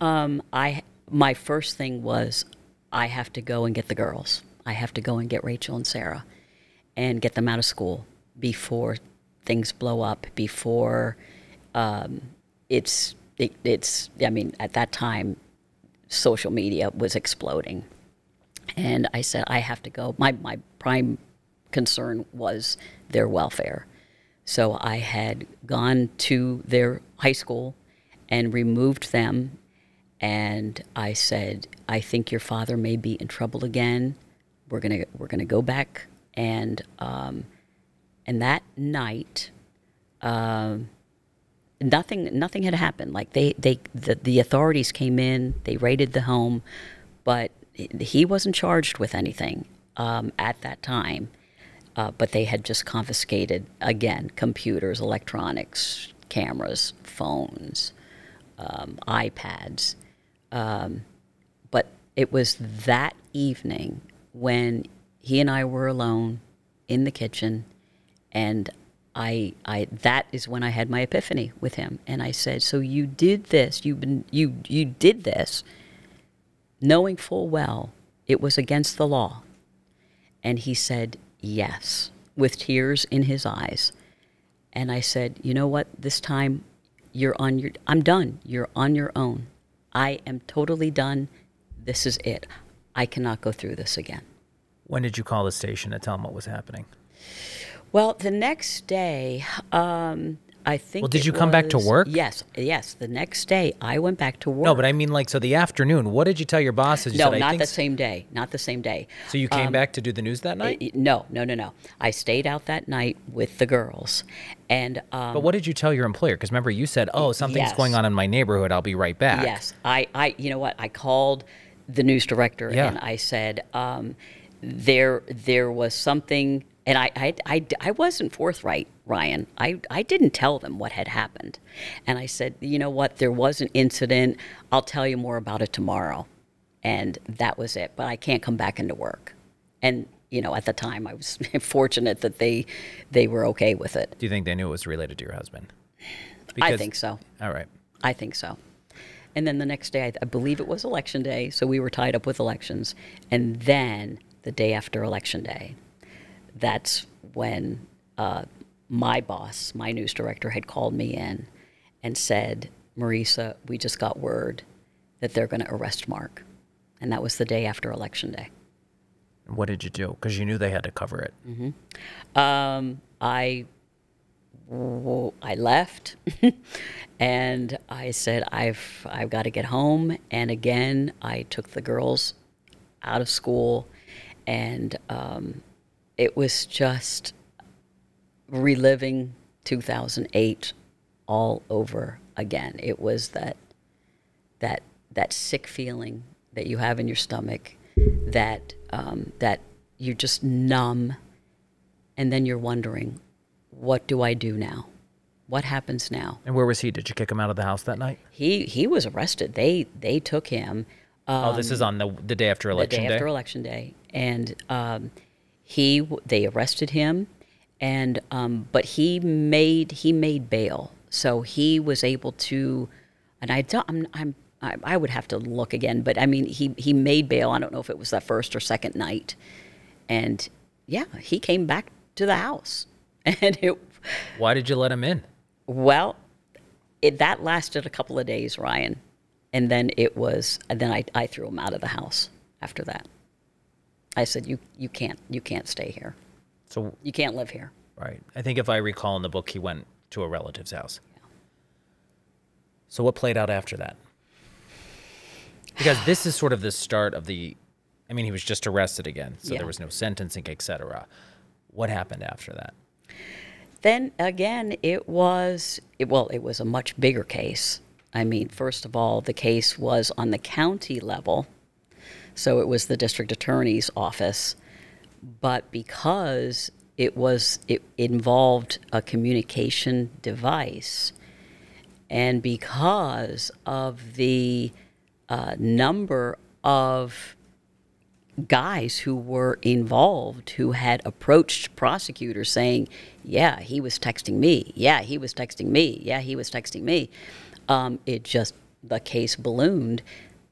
um, I my first thing was I have to go and get the girls. I have to go and get Rachel and Sarah and get them out of school before things blow up. Before um, it's it, it's. I mean, at that time, social media was exploding, and I said I have to go. My my prime concern was their welfare. So I had gone to their high school and removed them. And I said, I think your father may be in trouble again. We're gonna we're gonna go back and um, and that night, um, nothing nothing had happened. Like they they the, the authorities came in, they raided the home, but he wasn't charged with anything um, at that time. Uh, but they had just confiscated again computers, electronics, cameras, phones, um, iPads. Um, but it was that evening when he and I were alone in the kitchen, and I, I that is when I had my epiphany with him, and I said, "So you did this? You've been you you did this, knowing full well it was against the law." And he said, "Yes," with tears in his eyes. And I said, "You know what? This time, you're on your. I'm done. You're on your own. I am totally done. This is it. I cannot go through this again." When did you call the station to tell them what was happening? Well, the next day, um, I think. Well, did it you come back to work? Yes, yes. The next day, I went back to work. No, but I mean, like, so the afternoon. What did you tell your bosses? You no, said, I not the same day. Not the same day. So you came back to do the news that night. I- no, no, no, no. I stayed out that night with the girls, and um, but what did you tell your employer? Because remember, you said, "Oh, something's Yes. going on in my neighborhood. I'll be right back." Yes, I, I, you know what? I called the news director Yeah. and I said um, there, there was something, and I, I, I, I wasn't forthright, Ryan. I, I didn't tell them what had happened, and I said, you know what? There was an incident. I'll tell you more about it tomorrow, and that was it. But I can't come back into work, and you know, at the time, I was [laughs] fortunate that they, they were okay with it. Do you think they knew it was related to your husband? I think so. All right. I think so. And then the next day, I, I believe it was election day, so we were tied up with elections. And then the day after election day, that's when uh, my boss, my news director, had called me in and said, Marisa, we just got word that they're going to arrest Mark. And that was the day after election day. What did you do? Because you knew they had to cover it. Um, I I left [laughs] and I said I've I've got to get home and again I took the girls out of school and um, it was just reliving 2008 all over again. It was that that that sick feeling that you have in your stomach, that um, that you're just numb, and then you're wondering, what do I do now? What happens now? And where was he? Did you kick him out of the house that night? He he was arrested. They they took him oh, this is on the the day after Um, election day The day. after election day, and um, he they arrested him, and um, but he made he made bail, so he was able to, and I don't I'm, I'm I, I would have to look again, but I mean he he made bail. I don't know if it was that first or second night, and yeah, he came back to the house, [laughs] and it Why did you let him in? well, it, that lasted a couple of days, Ryan, and then it was. And then I, I threw him out of the house after that. I said, "You you can't you can't stay here. So You can't live here." right, I think if I recall in the book, he went to a relative's house. So what played out after that? Because this is sort of the start of the. I mean, he was just arrested again, so Yeah. there was no sentencing, etc. What happened after that? Then again, it was it, well, it was a much bigger case. I mean, first of all, the case was on the county level, so it was the district attorney's office. But because it was it involved a communication device, and because of the uh, number of guys who were involved who had approached prosecutors saying, Yeah, he was texting me. Yeah, he was texting me. Yeah, he was texting me. Um, it just, the case ballooned.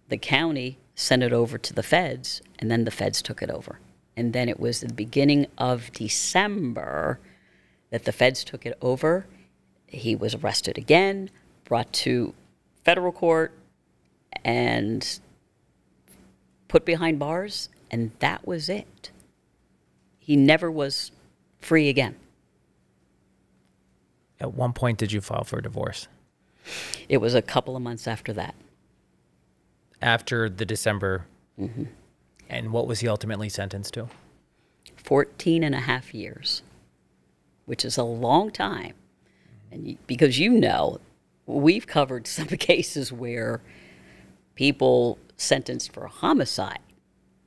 The county sent it over to the feds, and then the feds took it over. And then it was the beginning of December that the feds took it over. He was arrested again, brought to federal court, and put behind bars, and that was it. He never was free again. At one point, did you file for a divorce? It was a couple of months after that. After the December. Mm-hmm. And what was he ultimately sentenced to? 14 and a half years, which is a long time. And you, because you know, we've covered some [laughs] cases where people sentenced for homicide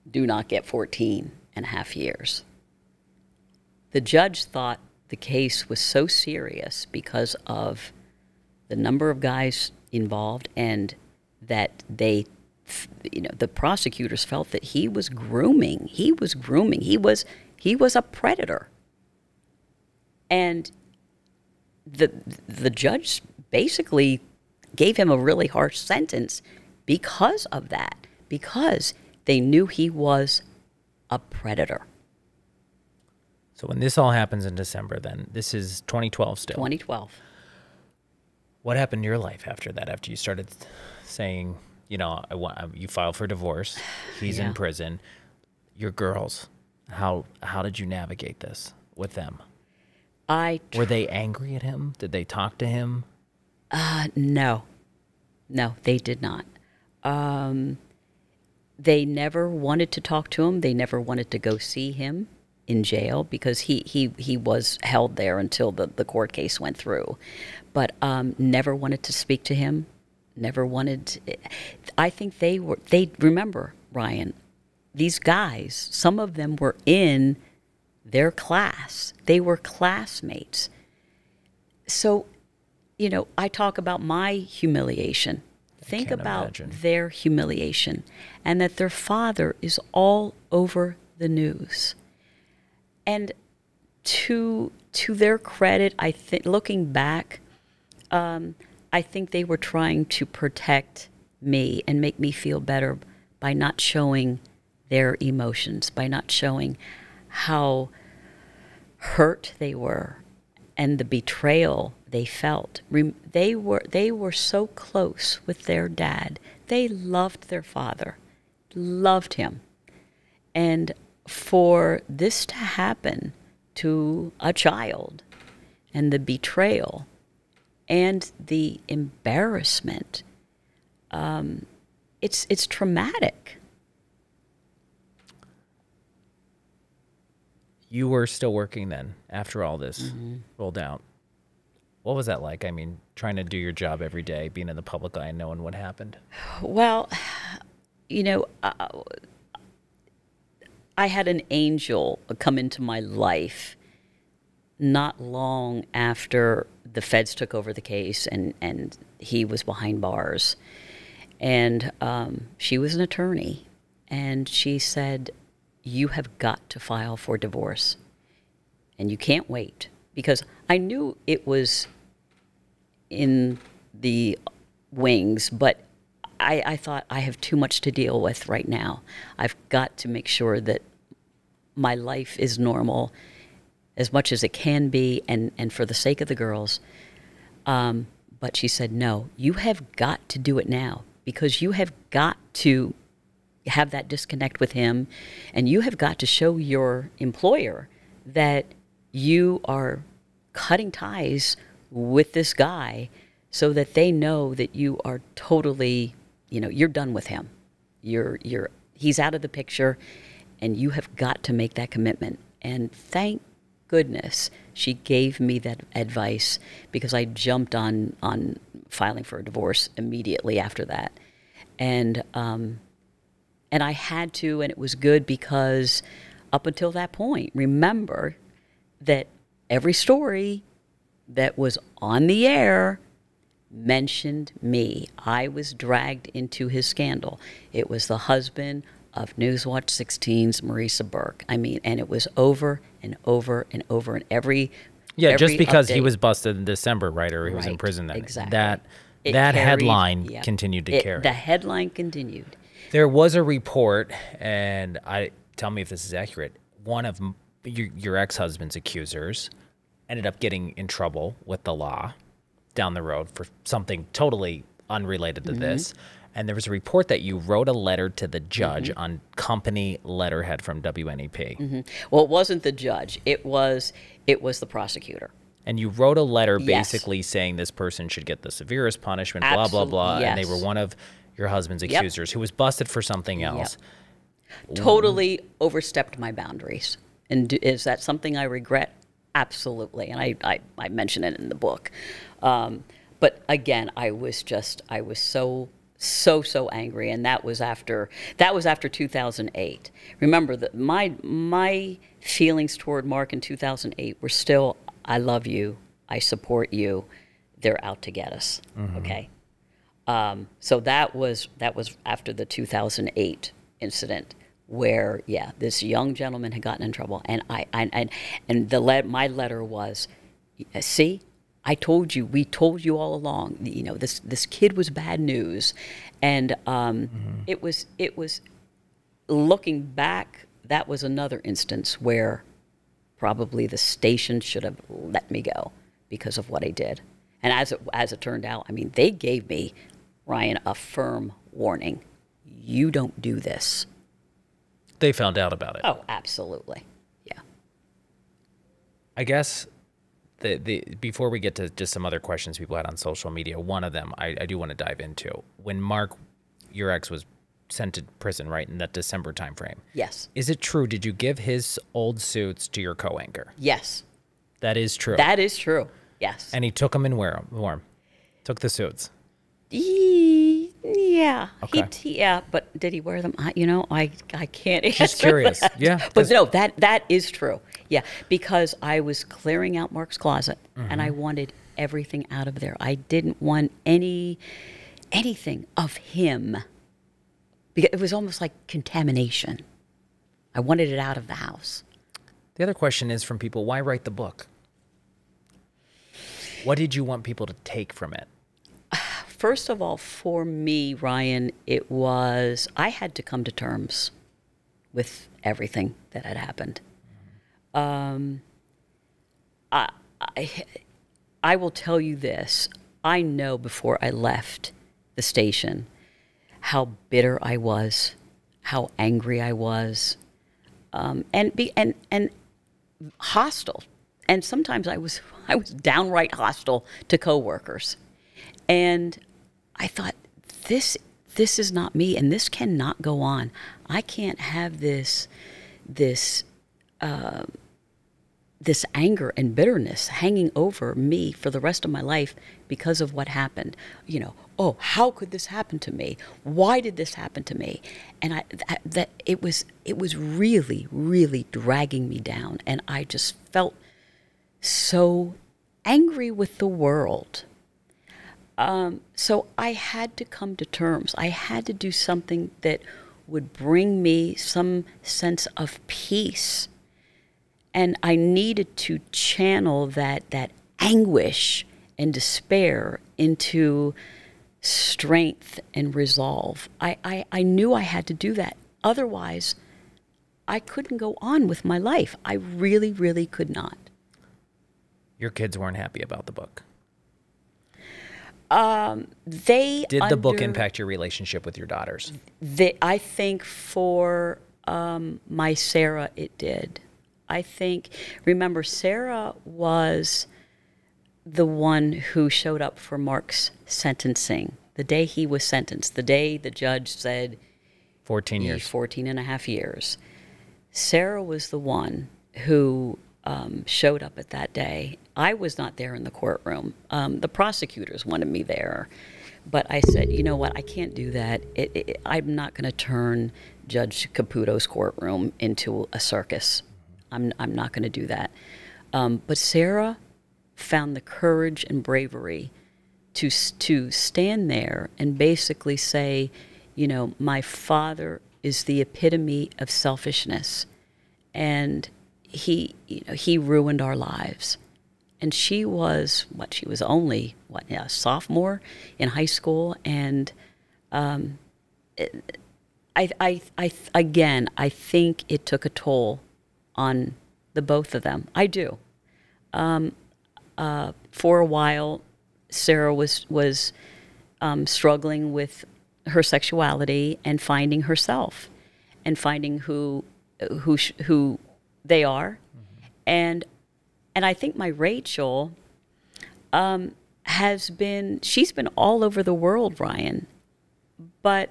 do not get 14 and a half years. The judge thought the case was so serious because of the number of guys involved and that they you know the prosecutors felt that he was grooming he was grooming he was he was a predator and the the judge basically gave him a really harsh sentence because of that because they knew he was a predator So when this all happens in December, then this is 2012 still. 2012 What happened to your life after that? After you started saying, you know, I want you filed for divorce, [sighs] he's Yeah. in prison. Your girls, how how did you navigate this with them? i Were they angry at him? Did they talk to him? Uh, no, no, they did not. Um, they never wanted to talk to him. They never wanted to go see him in jail because he he, he was held there until the, the court case went through, but um, never wanted to speak to him. Never wanted. To, I think they were. They remember Ryan. These guys. Some of them were in their class. They were classmates. So you know, I talk about my humiliation. Think about imagine. their humiliation and that their father is all over the news. And to to their credit, I think looking back, um, I think they were trying to protect me and make me feel better by not showing their emotions, by not showing how hurt they were and the betrayal they felt. They were they were so close with their dad. They loved their father, loved him, and for this to happen to a child, and the betrayal, and the embarrassment, um, it's it's traumatic. You were still working then after all this Mm-hmm. rolled out. What was that like? I mean, trying to do your job every day, being in the public eye and knowing what happened. Well, you know, uh, I had an angel come into my life not long after the feds took over the case and, and he was behind bars. And um, she was an attorney. And she said, You have got to file for divorce. And you can't wait. Because I knew it was in the wings, but I, I thought I have too much to deal with right now. I've got to make sure that my life is normal as much as it can be and, and for the sake of the girls. Um, but she said, no, you have got to do it now because you have got to have that disconnect with him and you have got to show your employer that you are cutting ties with this guy so that they know that you are totally, you know, you're done with him. You're you're he's out of the picture and you have got to make that commitment. And thank goodness she gave me that advice because I jumped on on filing for a divorce immediately after that, and um, and I had to, and it was good because up until that point, remember that every story that was on the air mentioned me. I was dragged into his scandal. It was the husband of Newswatch 16's Marisa Burke. I mean, and it was over and over and over and every yeah, every just because update. he was busted in December, right, or he was in prison then. exactly. That It that carried- headline yeah. continued to It- carry. The headline continued. There was a report, and I tell me if this is accurate. One of your, your ex-husband's accusers ended up getting in trouble with the law down the road for something totally unrelated to Mm-hmm. this. And there was a report that you wrote a letter to the judge Mm-hmm. on company letterhead from WNEP, Well, it wasn't the judge. It was it was the prosecutor. and you wrote a letter Yes. basically saying this person should get the severest punishment, blah blah blah. And they were one of your husband's accusers who was busted for something else. Totally overstepped my boundaries. And do, is that something I regret? Absolutely. And I I, I mention it in the book. Um, but again, I was just I was so so so angry and that was after that was after 2008 remember that my my feelings toward mark in 2008 were still i love you. I support you. They're out to get us. Okay? Um, so that was that was after the 2008 incident where yeah this young gentleman had gotten in trouble and i, I and and the let my letter was see I told you, we told you all along. You know, this this kid was bad news, and um, it was it was. Looking back, that was another instance where probably the station should have let me go because of what I did. And as it, as it turned out, I mean, they gave me Ryan a firm warning: you don't do this. They found out about it. Oh, absolutely, yeah. I guess the the before we get to just some other questions people had on social media, one of them I, I do want to dive into. When Mark, your ex, was sent to prison, right in that December timeframe. Yes, Is it true? Did you give his old suits to your co-anchor? yes, That is true. that is true. Yes. and he took them and wear 'em- wore 'em. Took the suits. Ye- Yeah. Okay. He, he- yeah, but did he wear them? I, you know, I I can't answer Just curious. that. Yeah, But no, that that is true. Yeah, because I was clearing out Mark's closet and Mm-hmm. I wanted everything out of there. I didn't want any anything of him. Because it was almost like contamination. I wanted it out of the house. The other question is from people: Why write the book? What did you want people to take from it? [sighs] First of all, for me, Ryan, it was I had to come to terms with everything that had happened. Um, I, I, I will tell you this: I know before I left the station how bitter I was, how angry I was, um, and be and and hostile. And sometimes I was [laughs] I was downright hostile to coworkers. And I thought this this is not me and this cannot go on. I can't have this this uh, this anger and bitterness hanging over me for the rest of my life because of what happened. You know, oh, how could this happen to me? Why did this happen to me? And I that, that it was it was really really dragging me down and I just felt so angry with the world. Um, so I had to come to terms. I had to do something that would bring me some sense of peace. And I needed to channel that, that anguish and despair into strength and resolve. I, I, I knew I had to do that. Otherwise, I couldn't go on with my life. I really, really could not. Your kids weren't happy about the book. Um, they did the book impact your relationship with your daughters? They, I think for um, my Sarah, it did. I think, remember, Sarah was the one who showed up for Mark's sentencing. The day he was sentenced, the day the judge said 14 years. 14 and a half years. Sarah was the one who um, showed up at that day. I was not there in the courtroom. Um, the prosecutors wanted me there. But I said, you know what? I can't do that. It, it, I'm not going to turn Judge Caputo's courtroom into a circus. I'm, I'm not going to do that. Um, but Sarah found the courage and bravery to to stand there and basically say, you know, my father is the epitome of selfishness, and he you know he ruined our lives. And she was what she was only what a sophomore in high school, and um, I, I I again I think it took a toll on the both of them. I do. Um, uh, for a while, Sarah was was um, struggling with her sexuality and finding herself, and finding who who sh- who they are, and and I think my Rachel um, has been she's been all over the world, Ryan, but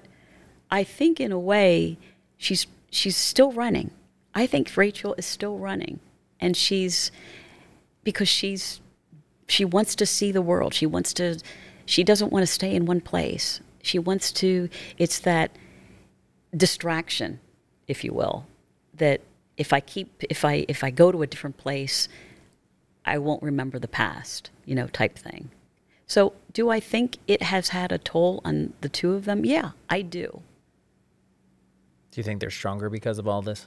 I think in a way she's she's still running. I think Rachel is still running, and she's because she's she wants to see the world. She wants to she doesn't want to stay in one place. She wants to it's that distraction, if you will, that if I keep if I if I go to a different place, I won't remember the past, you know, type thing. So, do I think it has had a toll on the two of them? Yeah, I do. Do you think they're stronger because of all this?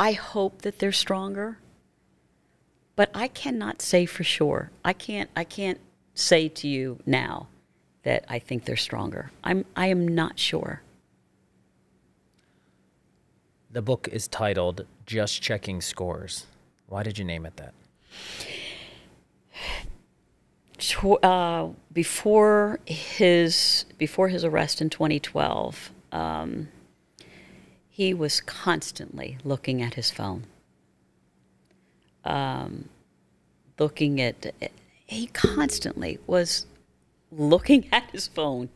I hope that they're stronger, but I cannot say for sure. I can't. I can't say to you now that I think they're stronger. I'm. I am not sure. The book is titled Just Checking Scores. Why did you name it that? Uh, before his before his arrest in 2012, um, he was constantly looking at his phone. Um, looking at he constantly was looking at his phone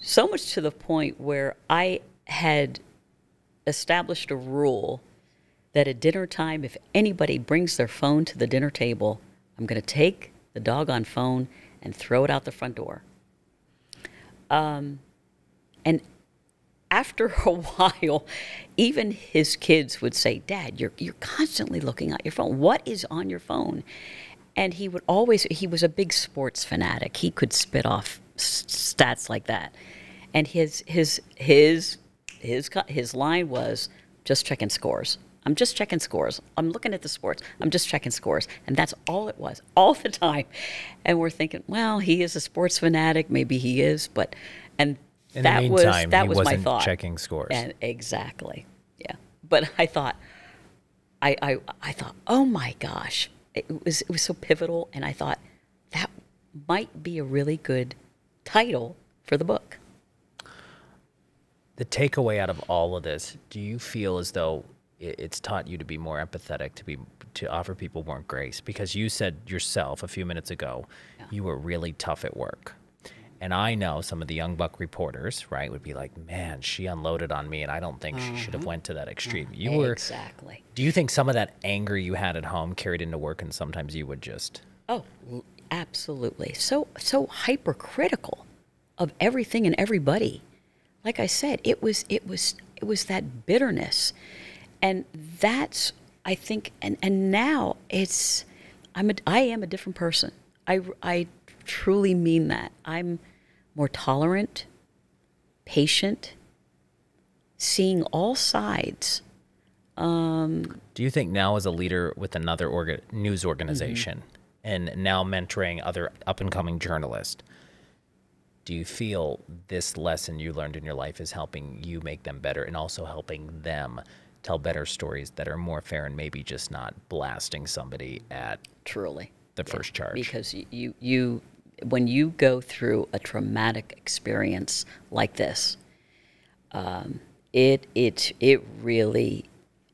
so much to the point where I had established a rule that at dinner time, if anybody brings their phone to the dinner table, I'm going to take the doggone phone and throw it out the front door. Um, and after [laughs] a while, even his kids would say, Dad, you're, you're constantly looking at your phone. What is on your phone? And he would always, he was a big sports fanatic. He could spit off stats like that. And his, his, his, his, his line was just checking scores. I'm just checking scores. I'm looking at the sports. I'm just checking scores. And that's all it was, [laughs] all the time. And we're thinking, well, he is a sports fanatic. Maybe he is. But, and In that the was, that he was wasn't my thought. checking scores. And exactly. Yeah. But I thought, I, I, I thought, oh my gosh, it was, it was so pivotal. And I thought that might be a really good title for the book. The takeaway out of all of this, do you feel as though it's taught you to be more empathetic, to be to offer people more grace? Because you said yourself a few minutes ago, you were really tough at work. And I know some of the young buck reporters, right, would be like, "Man, she unloaded on me, and I don't think she should have mm-hmm. went to that extreme." You mm-hmm. were. exactly. Do you think some of that anger you had at home carried into work, and sometimes you would just? Oh, absolutely. So so hypercritical of everything and everybody. Like I said, it was it was it was that bitterness. And that's I think, and and now it's, I'm a, I am a different person. I I truly mean that. I'm more tolerant, patient, seeing all sides. Um, do you think now, as a leader with another orga- news mm-hmm. organization and now mentoring other up and coming journalists, do you feel this lesson you learned in your life is helping you make them better and also helping them tell better stories that are more fair and maybe just not blasting somebody at Truly. the first charge? because you you when you go through a traumatic experience like this um, it it it really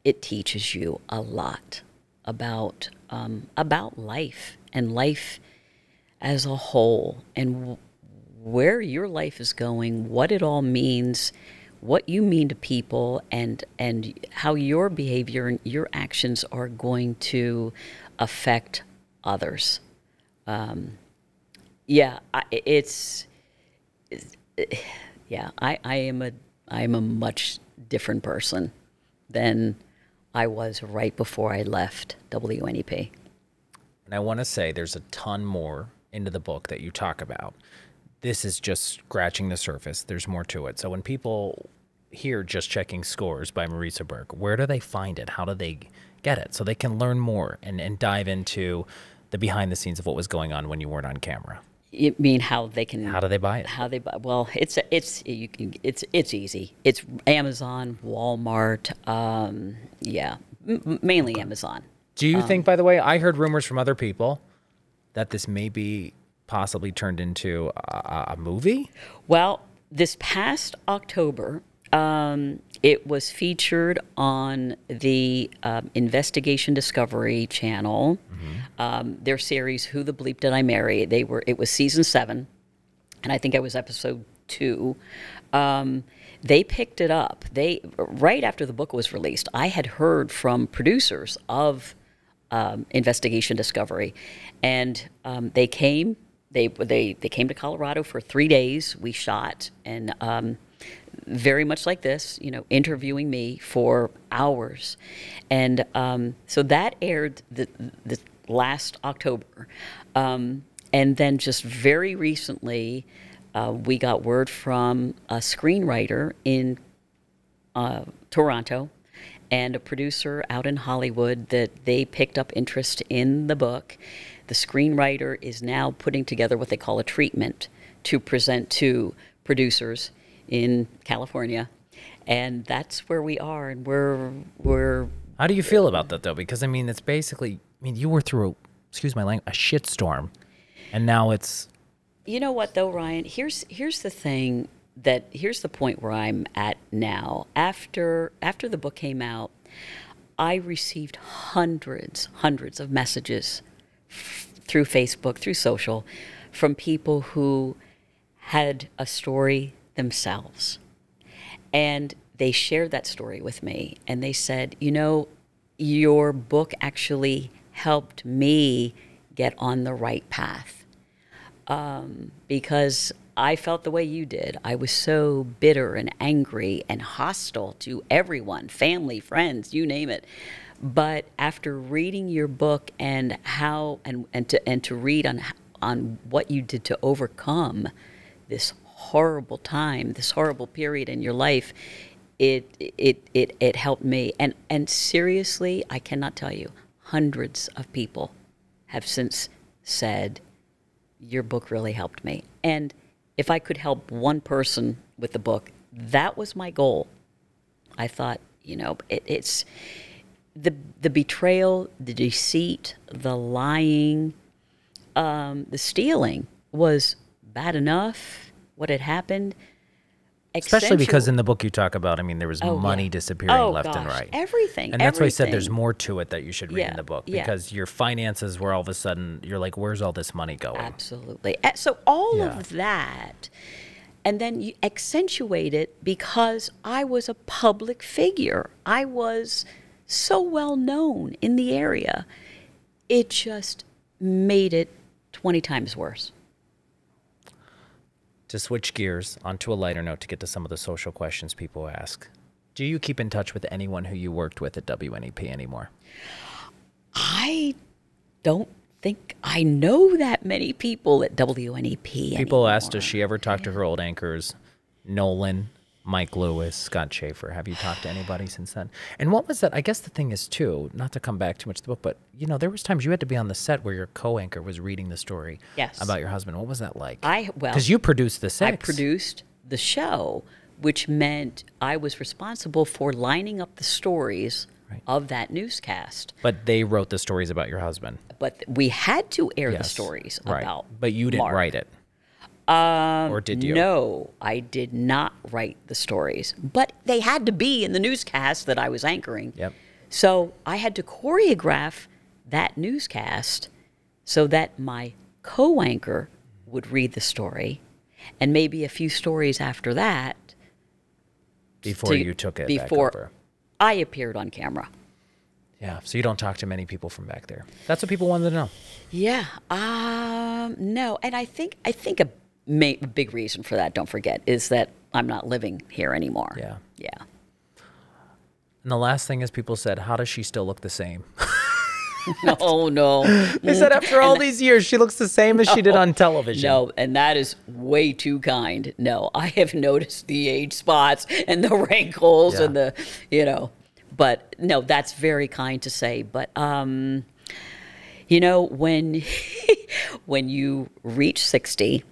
it teaches you a lot about um, about life and life as a whole and where your life is going, what it all means, what you mean to people, and and how your behavior and your actions are going to affect others. Um, yeah, I, it's, it's [sighs] yeah. I, I am a I am a much different person than I was right before I left WNEP. And I want to say there's a ton more into the book that you talk about. This is just scratching the surface. There's more to it. So when people hear just checking scores by Marisa Burke, where do they find it? How do they get it? So they can learn more and, and dive into the behind the scenes of what was going on when you weren't on camera. You mean how they can How do they buy it? how they buy well it's it's you can it's it's easy it's amazon walmart um, yeah m- mainly amazon Do you think, by the way, I heard rumors from other people that this may be possibly turned into a, a movie? well this past october um, it was featured on the um, investigation discovery channel um, their series who the bleep did i marry they were it was season seven and I think I was episode two. Um, they picked it up. They right after the book was released. I had heard from producers of um, Investigation Discovery, and um, they came. They they they came to Colorado for three days. We shot and. Very much like this, you know, interviewing me for hours, and um, so that aired the, the last October, um, and then just very recently, uh, we got word from a screenwriter in uh, Toronto and a producer out in Hollywood that they picked up interest in the book. The screenwriter is now putting together what they call a treatment to present to producers in California. And that's where we are, and we're we're How do you feel about that though? Because I mean, it's basically. I mean, you were through, a, excuse my language, a shitstorm, and now it's. You know what though, Ryan? Here's here's the thing that here's the point where I'm at now. After after the book came out, I received hundreds, hundreds of messages f- through Facebook, through social, from people who had a story themselves. And they shared that story with me and they said, you know, your book actually helped me get on the right path um, because I felt the way you did. I was so bitter and angry and hostile to everyone, family, friends, you name it. But after reading your book and how and, and to and to read on on what you did to overcome this horrible time, this horrible period in your life, it it it it helped me. And and seriously, I cannot tell you, hundreds of people have since said your book really helped me. And if I could help one person with the book, that was my goal. I thought, you know, it, it's the the betrayal, the deceit, the lying, um, the stealing was bad enough. What had happened, Especially because in the book you talk about, I mean, there was Oh, yeah. money disappearing Oh, left and gosh, right. everything, And that's why I said there's more to it that you should read in the book yeah. because your finances were all of a sudden, you're like, where's all this money going? Absolutely. So all Yeah. of that, and then you accentuate it because I was a public figure. I was so well known in the area. It just made it 20 times worse. To switch gears onto a lighter note to get to some of the social questions people ask. Do you keep in touch with anyone who you worked with at WNEP anymore? I don't think I know that many people at WNEP. People anymore. asked, does she ever talk to her old anchors, Nolan, Mike Lewis, Scott Schaefer? Have you talked to anybody since then? And what was that? I guess the thing is too, not to come back too much to the book, but you know, there was times you had to be on the set where your co-anchor was reading the story Yes. about your husband. What was that like? I well, because you produced the set. I produced the show, which meant I was responsible for lining up the stories Right. of that newscast. but they wrote the stories about your husband. But we had to air the Yes. stories right. about. But you didn't Mark. write it. Um, or did you? No, I did not write the stories, but they had to be in the newscast that I was anchoring. Yep. So I had to choreograph that newscast so that my co anchor would read the story, and maybe a few stories after that. Before to- you took it before. I appeared on camera. Yeah. So you don't talk to many people from back there. That's what people wanted to know. Yeah. Um. No, and I think I think a ma- big reason for that. Don't forget is that I'm not living here anymore. Yeah. Yeah. And the last thing is people said, how does she still look the same? [laughs] No, no. [laughs] They said after all these years, she looks the same as she did on television. No, and that is way too kind. No, I have noticed the age spots and the [laughs] wrinkles and the, you know, but no, that's very kind to say. But, um, you know, when, when you reach 60,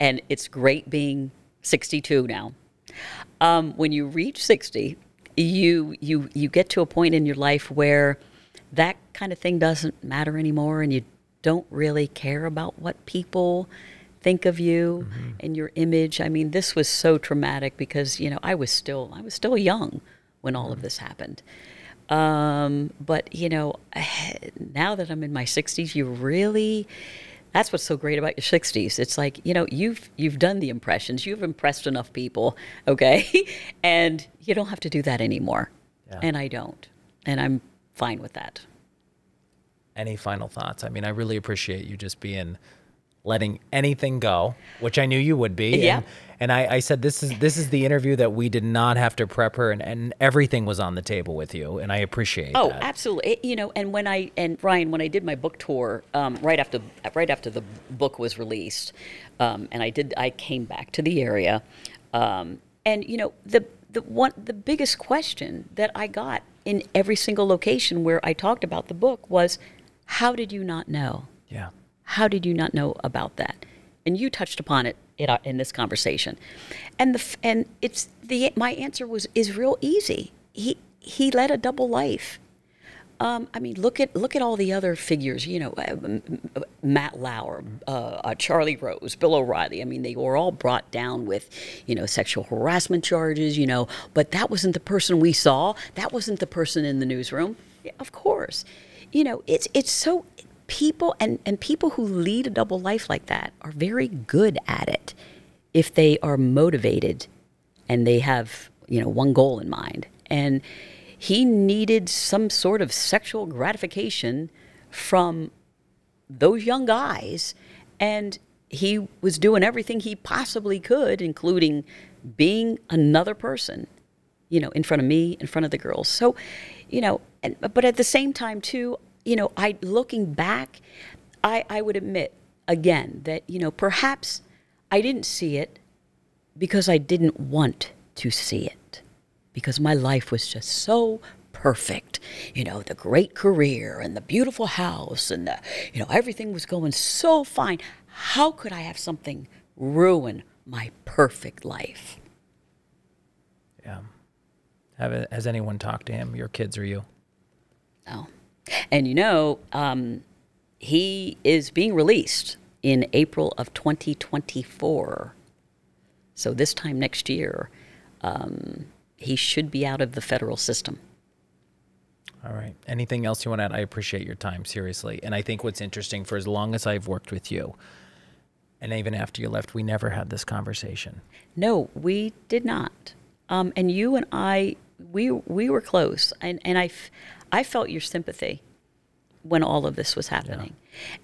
and it's great being 62 now, um, when you reach 60, you, you, you get to a point in your life where that kind of thing doesn't matter anymore and you don't really care about what people think of you and your image. I mean, this was so traumatic because, you know, I was still I was still young when all of this happened. Um, but you know, [sighs] now that I'm in my 60s, you really that's what's so great about your 60s. It's like, you know, you've you've done the impressions. You've impressed enough people, [laughs] okay? and you don't have to do that anymore. Yeah. And I don't. And I'm fine with that. Any final thoughts? I mean, I really appreciate you just being letting anything go, which I knew you would be. Yeah. And, and I, I said this is this is the interview that we did not have to prep her and, and everything was on the table with you. And I appreciate Oh, that. absolutely. It- you know, and when I and Ryan, when I did my book tour, um, right after right after the book was released, um, and I did, I came back to the area, um, and you know, the the one the biggest question that I got in every single location where I talked about the book was, how did you not know? Yeah. How did you not know about that? And you touched upon it in, this conversation, and the and it's the my answer was is real easy. He he led a double life. Um, I mean, look at look at all the other figures. You know, uh, Matt Lauer, uh, uh, Charlie Rose, Bill O'Reilly. I mean, they were all brought down with, you know, sexual harassment charges. You know, but that wasn't the person we saw. That wasn't the person in the newsroom. Of course, you know, it's it's so people and and people who lead a double life like that are very good at it if they are motivated and they have you know one goal in mind. And he needed some sort of sexual gratification from those young guys and he was doing everything he possibly could including being another person you know in front of me in front of the girls. So you know and, but at the same time too you know i looking back i i would admit again that you know perhaps i didn't see it because I didn't want to see it. Because my life was just so perfect. You know, the great career and the beautiful house and the, you know, everything was going so fine. How could I have something ruin my perfect life? Yeah. Have, has anyone talked to him, your kids or you? No. And you know, um, he is being released in April of 2024. So this time next year, um, he should be out of the federal system. All right. Anything else you want to add? I appreciate your time, seriously. And I think what's interesting for as long as I've worked with you, and even after you left, we never had this conversation. No, we did not. Um, and you and I, we we were close, and and I, I felt your sympathy when all of this was happening,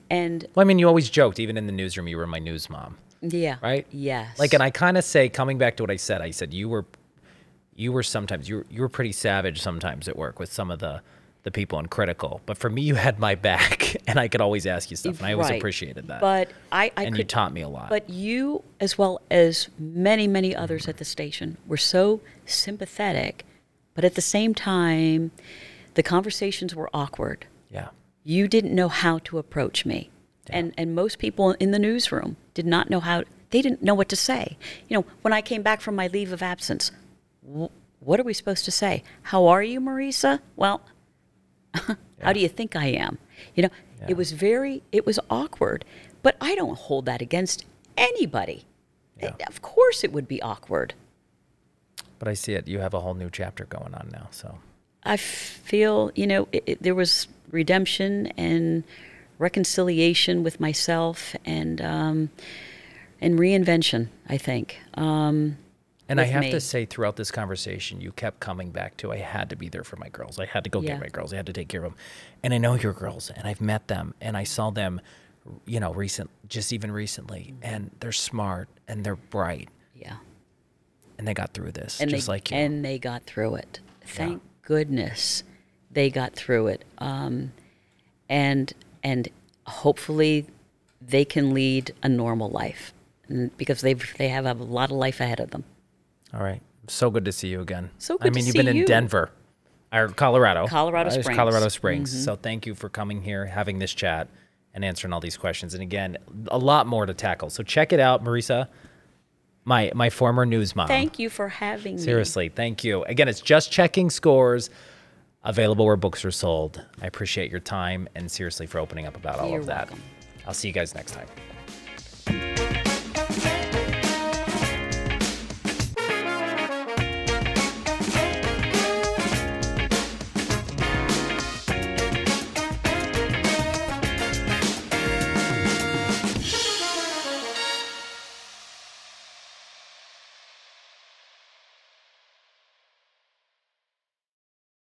and Well, I mean, you always joked, even in the newsroom, you were my news mom, yeah, right? yes, Like, and I kind of say, coming back to what I said, I said you were, you were sometimes you were, you were pretty savage sometimes at work with some of the the people and critical. But for me, you had my back, [laughs] and I could always ask you stuff, and I always Right. appreciated that. But I, I and could, you taught me a lot. But you, as well as many, many others at the station, were so sympathetic, but at the same time, the conversations were awkward. yeah, You didn't know how to approach me. And, and most people in the newsroom did not know how, they didn't know what to say. You know, when I came back from my leave of absence, wh- what are we supposed to say? How are you, Marisa? Well, [laughs] how do you think I am? You know, Yeah. it was very, it was awkward, but I don't hold that against anybody. Yeah. Of course it would be awkward. but I see it. You have a whole new chapter going on now. So I feel, you know, it, it, there was redemption and reconciliation with myself and, um, and reinvention, I think. Um, And I have me. to say, throughout this conversation, you kept coming back to I had to be there for my girls. I had to go Yeah. get my girls. I had to take care of them. And I know your girls, and I've met them, and I saw them, you know, recent, just even recently, and they're smart and they're bright, yeah. and they got through this and just they, like you. And they got through it. Thank goodness they got through it. Um, and and hopefully they can lead a normal life because they they have a lot of life ahead of them. All right, so good to see you again. So I good to mean, you've been in. Denver, or Colorado, Colorado Uh, Springs. Colorado Springs. Mm-hmm. So thank you for coming here, having this chat, and answering all these questions. And again, a lot more to tackle. So check it out, Marisa my my former news mom. Thank you for having Seriously, me. Seriously, thank you. Again, it's just checking scores available where books are sold. I appreciate your time and seriously for opening up about You're all of that. Welcome. I'll see you guys next time.